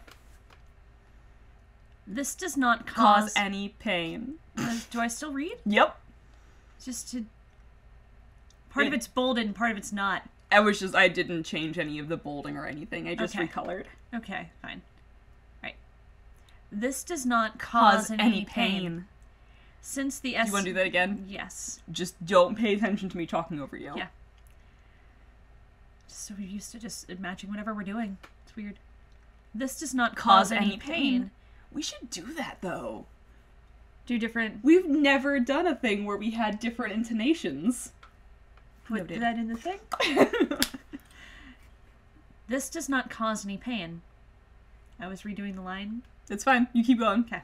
This does not Cause cause. any pain. Does- do I still read? (coughs) Yep. Just to. Part of it's bolded and part of it's not. I was just I didn't change any of the bolding or anything. I just Okay. recolored. Okay, fine. Right. This does not cause, Cause any, any pain. pain. Since the S. you want to do that again? Yes. Just don't pay attention to me talking over you. Yeah. So we're used to just matching whatever we're doing. It's weird. This does not cause, any pain. We should do that though. Do different. We've never done a thing where we had different intonations. Put Noted. that in the thing. (laughs) This does not cause any pain. I was redoing the line. it's fine. You keep going. Okay.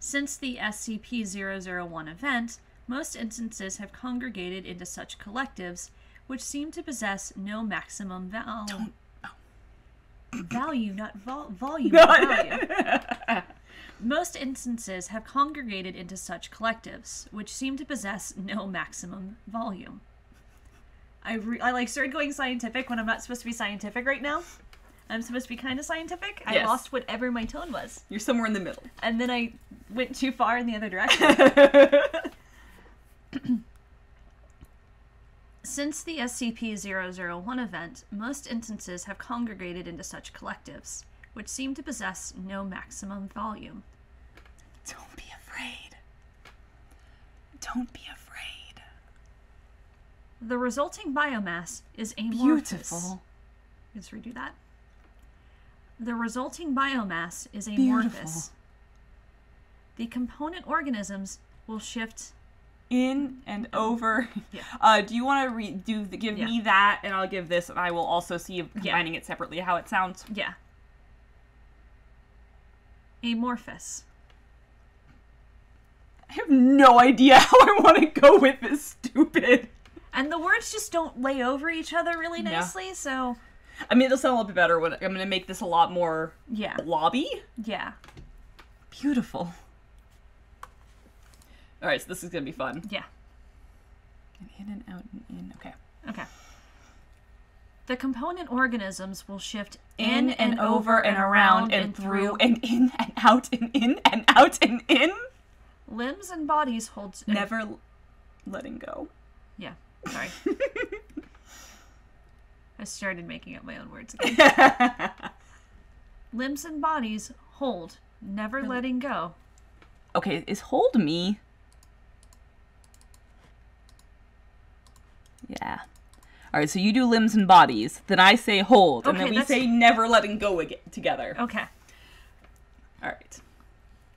Since the SCP 001 event, most instances have congregated into such collectives which seem to possess no maximum val- (coughs) value, not vol- volume, value. (laughs) Most instances have congregated into such collectives, which seem to possess no maximum volume. I, re- I like started going scientific when I'm not supposed to be scientific right now. I'm supposed to be kind of scientific. I Yes. lost whatever my tone was, You're somewhere in the middle. and then I went too far in the other direction. (laughs) Since the SCP-001 event, most instances have congregated into such collectives, which seem to possess no maximum volume. Don't be afraid. Don't be afraid. The resulting biomass is amorphous. Beautiful. Let's redo that. The resulting biomass is amorphous. Beautiful. The component organisms will shift. In and over. Yeah. (laughs) Uh, do you want to re- do the, give Yeah. me that, and I'll give this, and I will also see if combining it separately how it sounds. Yeah. Amorphous. I have no idea (laughs) how I want to go with this stupid. And the words just don't lay over each other really No. nicely, so I mean, it'll sound a little bit better when I'm going to make this a lot more yeah. lobby. Yeah. Beautiful. All right, so this is going to be fun. Yeah. And in and out and in. Okay. Okay. The component organisms will shift In and over and around and through and in and out and in and out and in. limbs and bodies hold Never letting go. Yeah. Sorry. (laughs) I started making up my own words again. (laughs) Limbs and bodies hold, never letting go. okay, is hold me? Yeah. All right, so you do limbs and bodies, then I say hold, and then we that's- say never letting go again together. Okay. All right.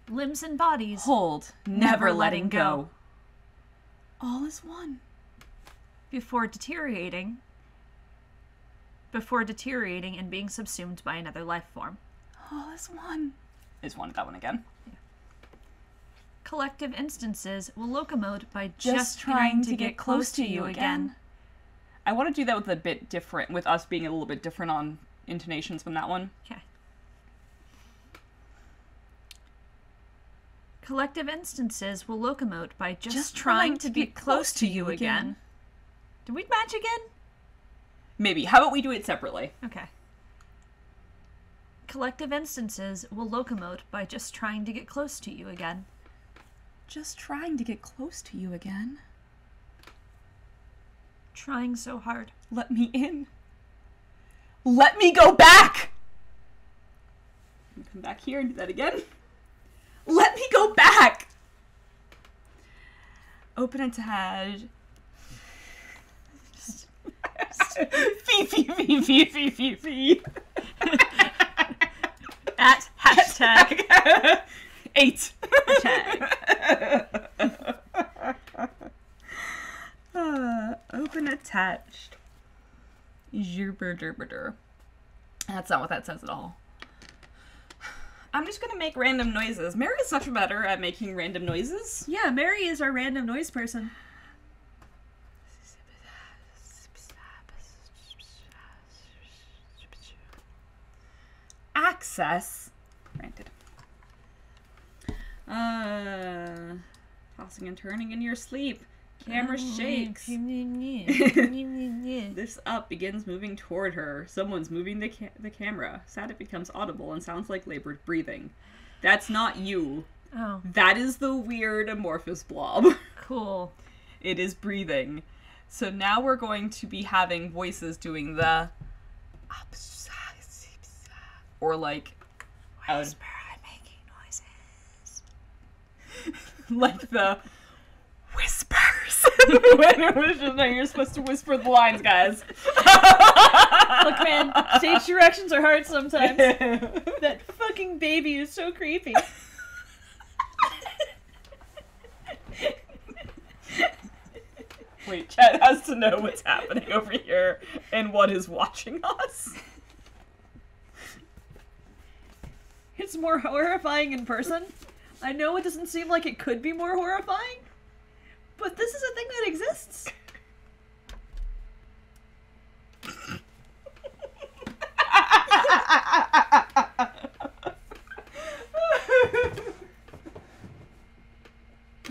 Limbs and bodies Hold, never, Never letting letting go. go. All is one. before deteriorating before deteriorating and being subsumed by another life form. Oh, All is one. I just wanted that one again. Collective instances will locomote by just, trying to get close to you again. I want to do that with a bit different, with us being a little bit different on intonations from that one. Okay. Collective instances will locomote by just, trying, to get close to you again. Did we match again? Maybe. How about we do it separately? Okay. Collective instances will locomote by just trying to get close to you again. Just trying to get close to you again. Trying so hard. Let me in. Let me go back! Come back here and do that again. Let me go back! Open a tab. Fee, fee, fee, fee, fee, fee, fee. At hashtag Eight. Uh, open attached. Gerber derber That's not what that says at all. I'm just gonna make random noises. Mary is much better at making random noises. Yeah, Mary is our random noise person. Access granted. Uh, tossing and turning in your sleep. Camera shakes. (laughs) This up begins moving toward her. Someone's moving the ca- the camera. Sad it becomes audible and sounds like labored breathing. That's not you. oh, That is the weird amorphous blob. (laughs) cool. it is breathing. So now we're going to be having voices doing the or like out- I'm making noises. (laughs) like the whispers. (laughs) when it was just like, you're supposed to whisper the lines, guys. (laughs) Look, man, stage directions are hard sometimes. that fucking baby is so creepy. Wait, Chad has to know what's happening over here and what is watching us. It's more (laughs) horrifying in person. I know it doesn't seem like it could be more horrifying, but this is a thing that exists.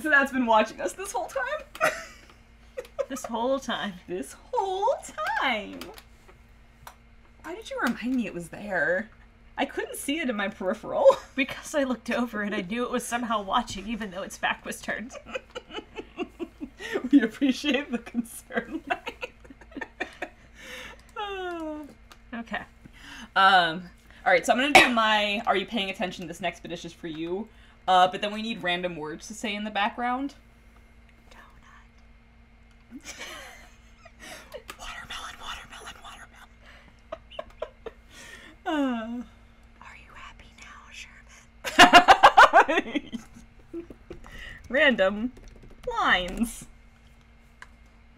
so that's been watching us this whole time? This whole time. this whole time. Why did you remind me it was there? I couldn't see it in my peripheral. (laughs) Because I looked over and I knew it was somehow watching, even though its back was turned. we appreciate the concern. (laughs) Okay. um. All right, so I'm gonna do my. Are you paying attention? This next bit is just for you. Uh, but then we need random words to say in the background. watermelon, (laughs) watermelon, watermelon. Uh. Are you happy now, Sherman? Random lines.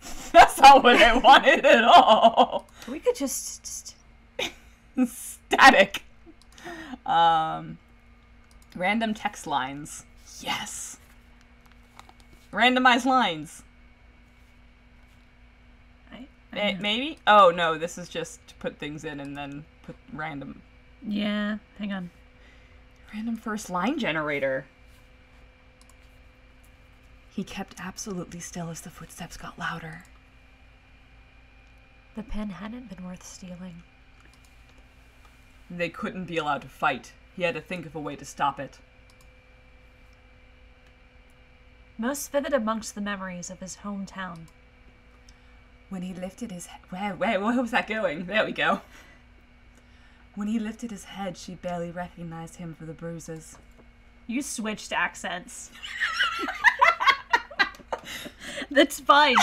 (laughs) That's not what I wanted at all. We could just, just Static. Um, random text lines. Yes. Randomized lines. I, Eh, maybe? Oh no, this is just to put things in and then put random Yeah, hang on. random first line generator. He kept absolutely still as the footsteps got louder. The pen hadn't been worth stealing. They couldn't be allowed to fight. He had to think of a way to stop it. Most vivid amongst the memories of his hometown. When he lifted his head, where, where, where was that going? There we go. When he lifted his head, she barely recognized him for the bruises. You switched accents. (laughs) That's fine.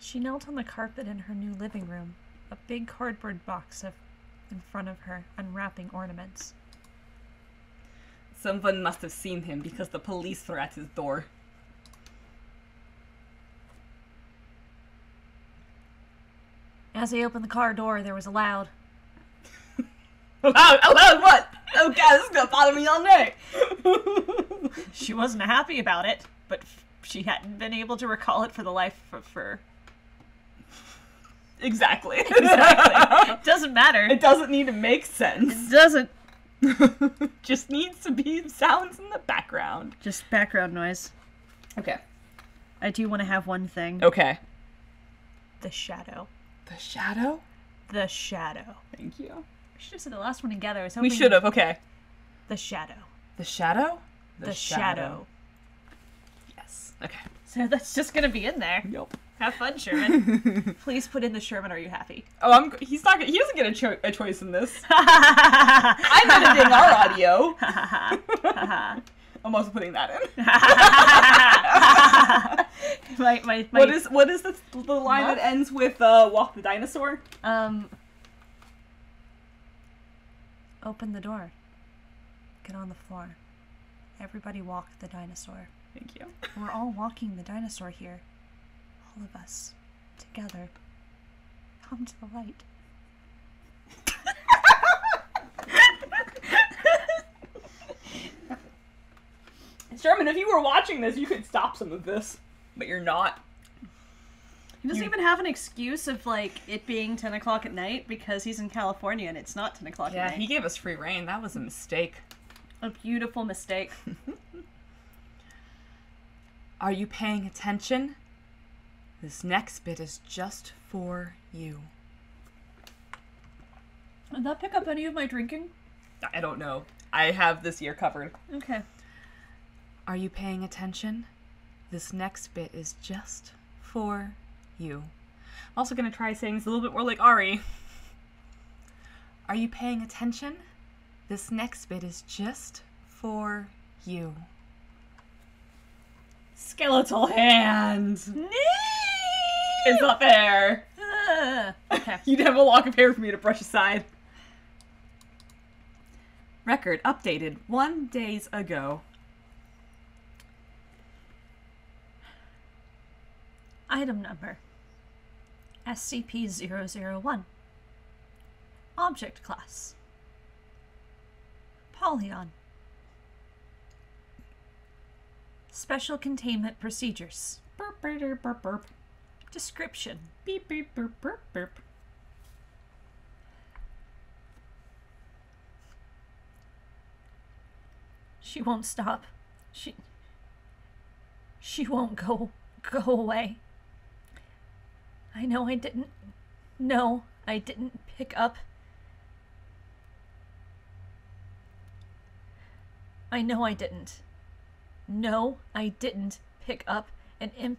she knelt on the carpet in her new living room, a big cardboard box of, in front of her, unwrapping ornaments. Someone must have seen him because the police were at his door. As he opened the car door, there was a loud, (laughs) Allowed, allowed what? Oh god, this is gonna bother me all night. (laughs) She wasn't happy about it, but f- she hadn't been able to recall it for the life of her. exactly. (laughs) Exactly. It (laughs) doesn't matter. it doesn't need to make sense. It doesn't. Just needs to be sounds in the background. Just background noise. Okay. I do want to have one thing. Okay. The shadow. The shadow? The shadow. Thank you. We should have said the last one together. We should have. Okay. The shadow. The shadow? The, shadow. Yes. Okay. So that's just gonna be in there. Yep. Have fun, Sherman. (laughs) Please put in the Sherman. Are you happy? Oh, I'm. He's not. He doesn't get a, cho- a choice in this. (laughs) I'm editing our audio. (laughs) I'm also putting that in. my, my, my, What is what is the the line Muff? that ends with uh, "Walk the dinosaur"? um? Open the door. Get on the floor. Everybody walk the dinosaur. Thank you. (laughs) We're all walking the dinosaur here. All of us. Together. Come to the light. (laughs) Sherman, if you were watching this, you could stop some of this, but you're not. He doesn't You- even have an excuse of like it being ten o'clock at night because he's in California and it's not ten o'clock Yeah, at night. he gave us free rein. That was a mistake. A beautiful mistake. (laughs) Are you paying attention? This next bit is just for you. Did that pick up any of my drinking? I don't know. I have this year covered. Okay. Are you paying attention? This next bit is just for you. I'm also gonna try saying this a little bit more like Ari. Are you paying attention? This next bit is just for you. Skeletal hand. It's not there. Ah, okay. (laughs) You'd have a lock of hair for me to brush aside. Record updated one days ago. Item number SCP-001 Object Class Polyon Special Containment Procedures Burp, burp, burp, burp. Description Beep, beep, burp, burp, burp. She won't stop. She She won't go go away. I know I didn't No, I didn't pick up I know I didn't. No, I didn't pick up an im-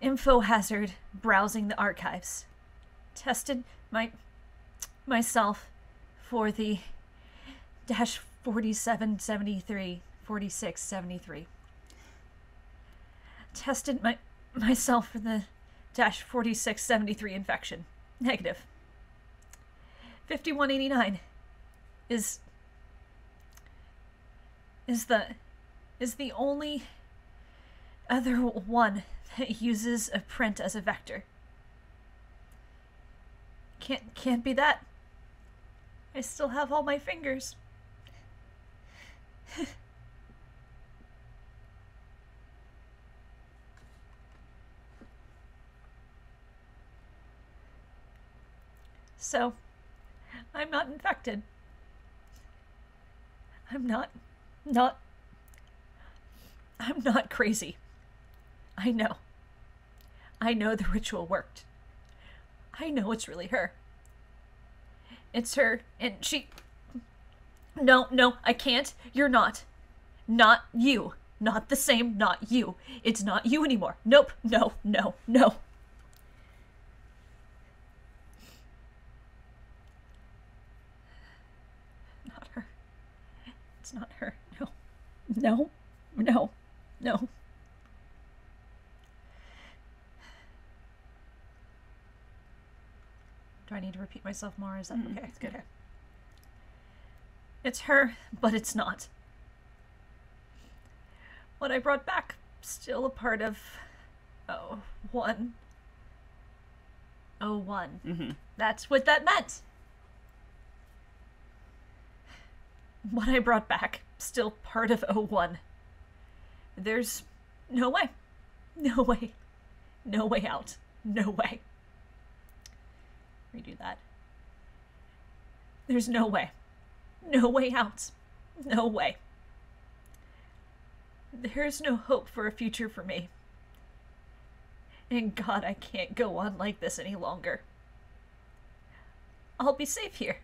info hazard browsing the archives. Tested my myself for the dash 4773 4673 tested my myself for the 4673 infection. Negative. 5189 is is the is the only other one that uses a print as a vector. Can't can't be that. I still have all my fingers. (laughs) so, I'm not infected. I'm not. Not. I'm not crazy. I know. I know the ritual worked. I know it's really her. It's her, and she. No, no, I can't. You're not. Not you. Not the same, not you. It's not you anymore. Nope, no, no, no. Not her. Not her. No. No. No. No. Do I need to repeat myself more? Is that Mm, okay? it's good. Okay. It's her, but it's not. What I brought back, still a part of. Oh, one. Oh, one. Mm-hmm. That's what that meant. What I brought back, still part of O1. There's no way. No way. No way out. No way. Redo that. There's no way. No way out. No way. There's no hope for a future for me. And God, I can't go on like this any longer. I'll be safe here.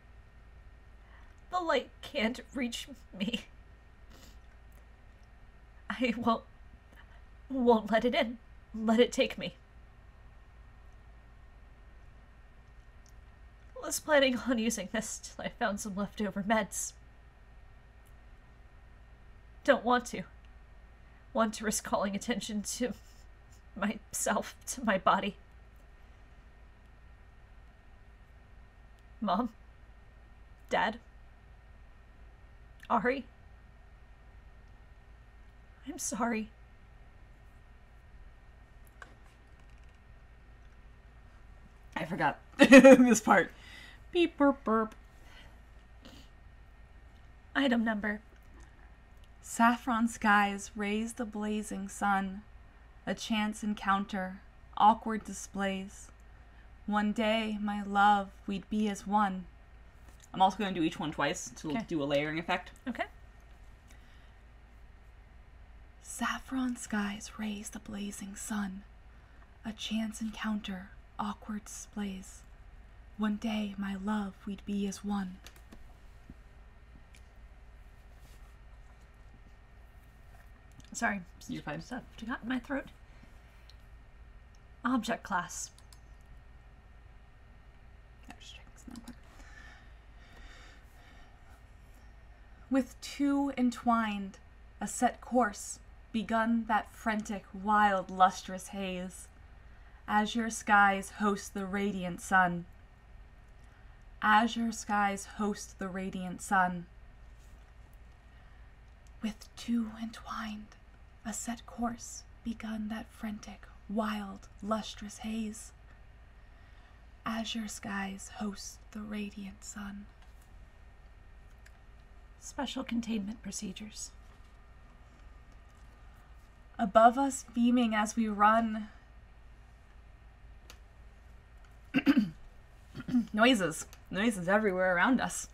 The light can't reach me. I won't won't let it in. Let it take me. I Was planning on using this till I found some leftover meds. Don't want to. Want to risk calling attention to myself, to my body. Mom? Dad? Ari? I'm sorry. I forgot (laughs) this part. Beep burp burp. Item number Saffron skies raise the blazing sun. A chance encounter, awkward displays. One day, my love, we'd be as one. I'm also going to do each one twice to Okay. do a layering effect. Okay. Saffron skies raise the blazing sun. A chance encounter, awkward displays. One day, my love, we'd be as one. Sorry, You're fine. stuff got in my throat. Object class. Yeah, just checking this real quick. With two entwined, a set course, begun that frantic, wild, lustrous haze. Azure skies host the radiant sun. Azure skies host the radiant sun. With two entwined, a set course, begun that frantic, wild, lustrous haze. Azure skies host the radiant sun. Special containment procedures. above us beaming as we run. (clears throat) noises, noises everywhere around us.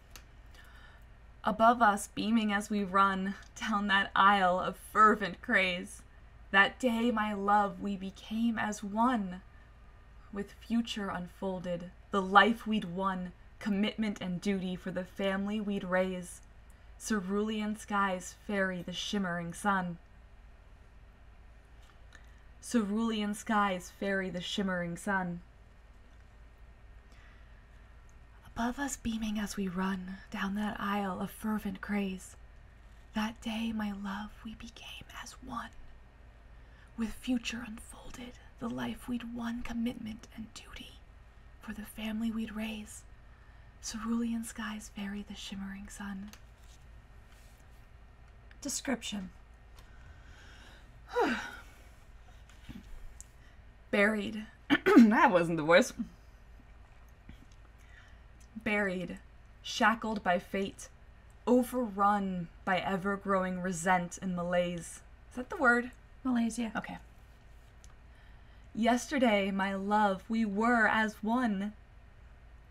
Above us beaming as we run down that aisle of fervent craze. That day, my love, we became as one. With future unfolded, the life we'd won, commitment and duty for the family we'd raise. Cerulean skies ferry the shimmering sun. Cerulean skies ferry the shimmering sun. Above us beaming as we run down that aisle of fervent craze. That day, my love, we became as one. With future unfolded, the life we'd won, commitment and duty for the family we'd raise. Cerulean skies ferry the shimmering sun. Description. (sighs) Buried, (clears throat) that wasn't the voice. buried, shackled by fate, overrun by ever growing resent and malaise. Is that the word? Malaysia. Okay. Yesterday, my love, we were as one.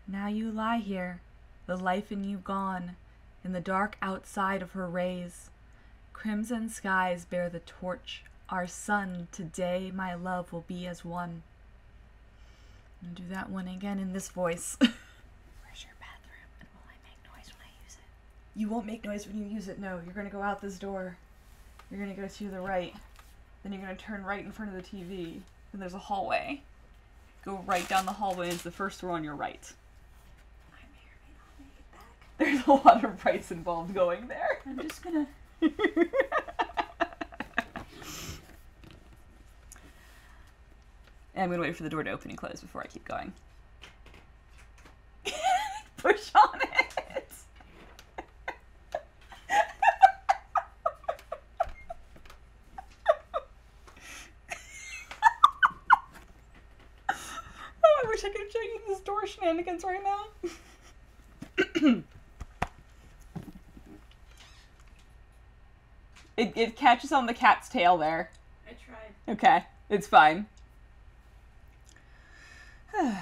Now you lie here, the life in you gone, in the dark outside of her rays. Crimson skies bear the torch. Our sun, today, my love, will be as one. And do that one again in this voice. (laughs) Where's your bathroom? And will I make noise when I use it? you won't make noise when you use it, no. You're gonna go out this door. You're gonna go to the right. Then you're gonna turn right in front of the TV. Then there's a hallway. Go right down the hallway It's the first door on your right. I may or may not make it back. There's a lot of rights involved going there. I'm just gonna. (laughs) And I'm gonna wait for the door to open and close before I keep going. (laughs) Push on it. oh, I wish I could show you this door shenanigans right now. It, it catches on the cat's tail there. I tried. Okay, it's fine. (sighs)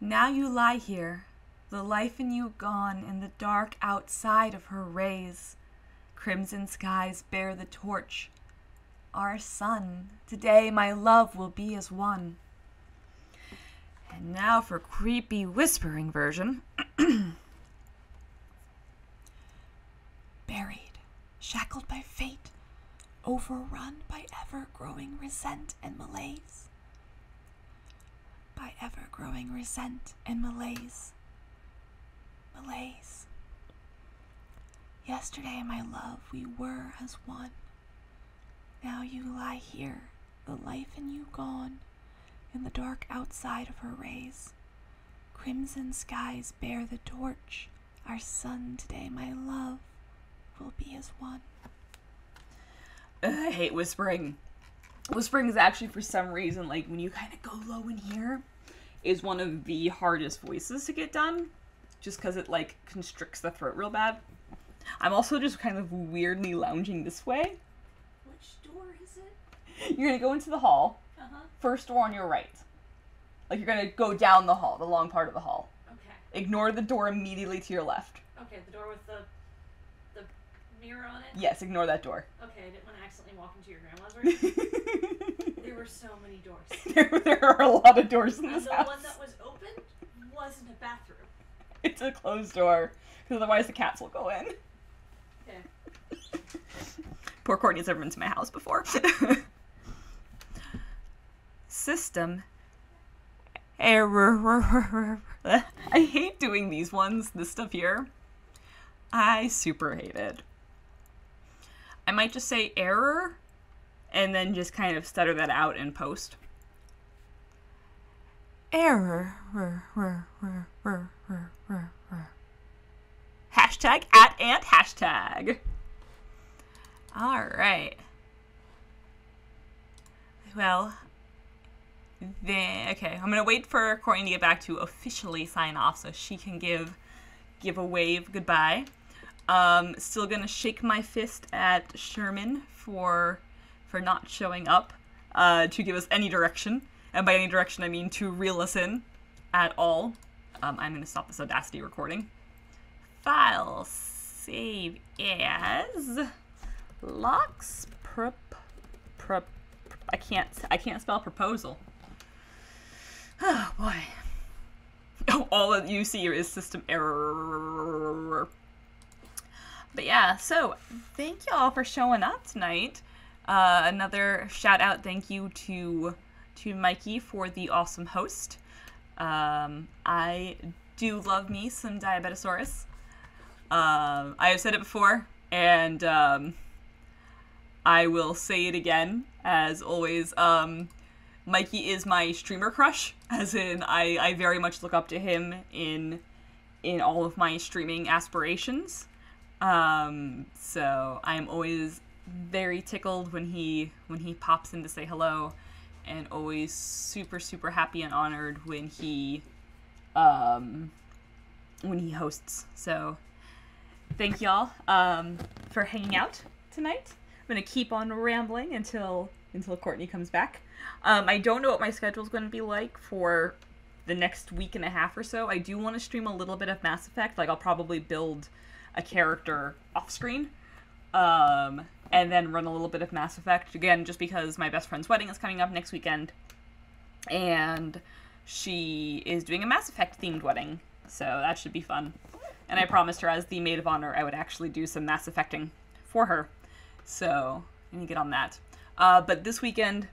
Now you lie here, the life in you gone in the dark outside of her rays. Crimson skies bear the torch. Our sun, today my love will be as one. And now for creepy whispering version. (clears throat) Buried, shackled by fate, overrun by ever growing resent and malaise by ever growing resent and malaise. Malaise. Yesterday, my love, we were as one. Now you lie here, the life in you gone, in the dark outside of her rays. Crimson skies bear the torch. Our sun today, my love, will be as one. Ugh, I hate whispering. Whispering is actually, for some reason, like when you kind of go low in here, is one of the hardest voices to get done, just because it like constricts the throat real bad. I'm also just kind of weirdly lounging this way. Which door is it? You're gonna go into the hall, Uh huh. first door on your right. Like you're gonna go down the hall, the long part of the hall. Okay. Ignore the door immediately to your left. Okay. The door with the mirror on it? Yes, ignore that door. Okay, I didn't want to accidentally walk into your grandma's (laughs) room. there were so many doors. (laughs) there, there are a lot of doors in And this the house. one that was open wasn't a bathroom. (laughs) It's a closed door, because otherwise the cats will go in. Okay. Poor Courtney's never been to my house before. System error. I hate doing these ones, this stuff here. I super hate it. I might just say error and then just kind of stutter that out in post. Error. Hashtag at and hashtag. All right. Well, then okay, I'm gonna wait for Courtney to get back to officially sign off so she can give give a wave goodbye. Um, still gonna shake my fist at Sherman for for not showing up uh, to give us any direction, and by any direction I mean to reel us in at all. Um, I'm gonna stop this Audacity recording. File save as locks prop prop. I can't I can't spell proposal. (sighs) Oh boy. Oh, (laughs) all that you see is system error. But yeah, so thank you all for showing up tonight. Uh, another shout out thank you to to Mikey for the awesome host. Um, I do love me some Diabetosaurus. Um, I have said it before, and um, I will say it again. As always, um, Mikey is my streamer crush, (laughs) as in I, I very much look up to him in in all of my streaming aspirations. Um, so I'm always very tickled when he when he pops in to say hello, and always super super happy and honored when he um, when he hosts. So thank y'all um, for hanging out tonight. I'm gonna keep on rambling until until Courtney comes back. Um, I don't know what my schedule's going to be like for the next week and a half or so. I do want to stream a little bit of Mass Effect. Like I'll probably build a character off screen, um, and then run a little bit of Mass Effect again, just because my best friend's wedding is coming up next weekend, and she is doing a Mass Effect themed wedding, so that should be fun. And I promised her, as the maid of honor, I would actually do some Mass Effecting for her. So need to get on that. Uh, but this weekend,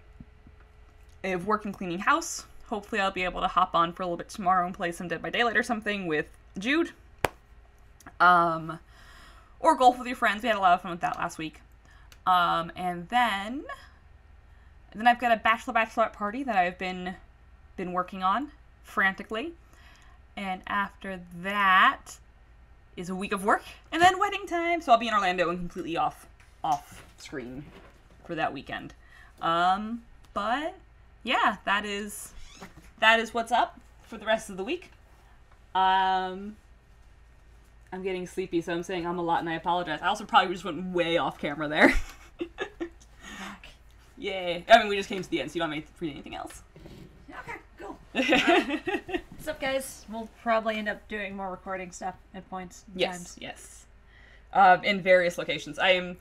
I have work and cleaning house. Hopefully, I'll be able to hop on for a little bit tomorrow and play some Dead by Daylight or something with Jude. Um, or golf with your friends. We had a lot of fun with that last week. Um, and then, and then I've got a bachelor bachelorette party that I've been been working on frantically. And after that is a week of work, and then wedding time. So I'll be in Orlando and completely off off screen for that weekend. Um, but yeah, that is that is what's up for the rest of the week. Um, I'm getting sleepy, so I'm saying I'm a lot, and I apologize. I also probably just went way off camera there. (laughs) Yay! I mean, we just came to the end, so you don't have to read anything else. Okay, cool. (laughs) What's up, guys? We'll probably end up doing more recording stuff at points. Yes, times. yes. Um, in various locations. I am.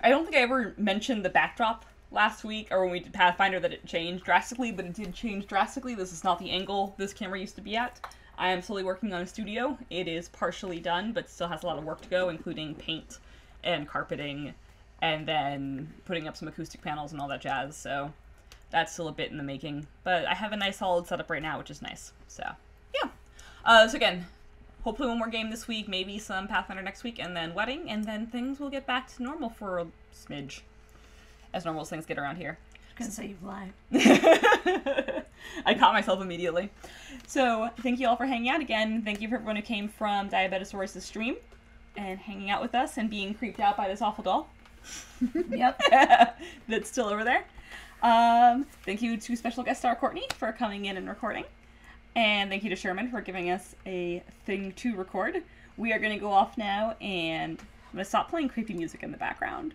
I don't think I ever mentioned the backdrop last week or when we did Pathfinder that it changed drastically, but it did change drastically. This is not the angle this camera used to be at. I am slowly working on a studio. It is partially done, but still has a lot of work to go, including paint and carpeting, and then putting up some acoustic panels and all that jazz. So that's still a bit in the making. But I have a nice solid setup right now, which is nice. So yeah. Uh, so again, hopefully one more game this week, maybe some Pathfinder next week, and then wedding, and then things will get back to normal for a smidge, as normal as things get around here. Gonna say you lie. (laughs) I caught myself immediately. So thank you all for hanging out again. Thank you for everyone who came from Diabetosaurus' stream and hanging out with us and being creeped out by this awful doll (laughs) Yep. (laughs) that's still over there. Um, thank you to special guest star Courtney for coming in and recording. And thank you to Sherman for giving us a thing to record. We are going to go off now and I'm going to stop playing creepy music in the background.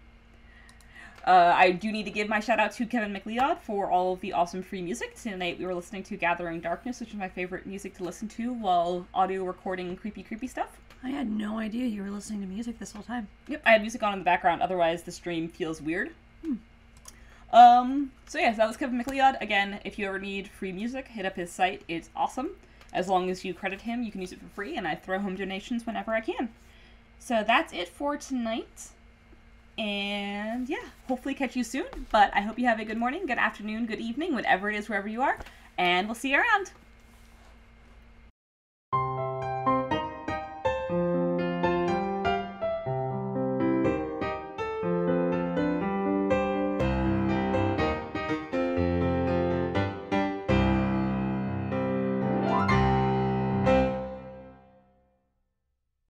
Uh, I do need to give my shout out to Kevin MacLeod for all of the awesome free music. Tonight we were listening to Gathering Darkness, which is my favorite music to listen to while audio recording creepy, creepy stuff. I had no idea you were listening to music this whole time. Yep, I had music on in the background, otherwise the stream feels weird. Hmm. Um, so yes, that was Kevin MacLeod. Again, if you ever need free music, hit up his site. It's awesome. As long as you credit him, you can use it for free, and I throw home donations whenever I can. So that's it for tonight. And yeah, hopefully catch you soon. But I hope you have a good morning, good afternoon, good evening, whatever it is, wherever you are. And we'll see you around.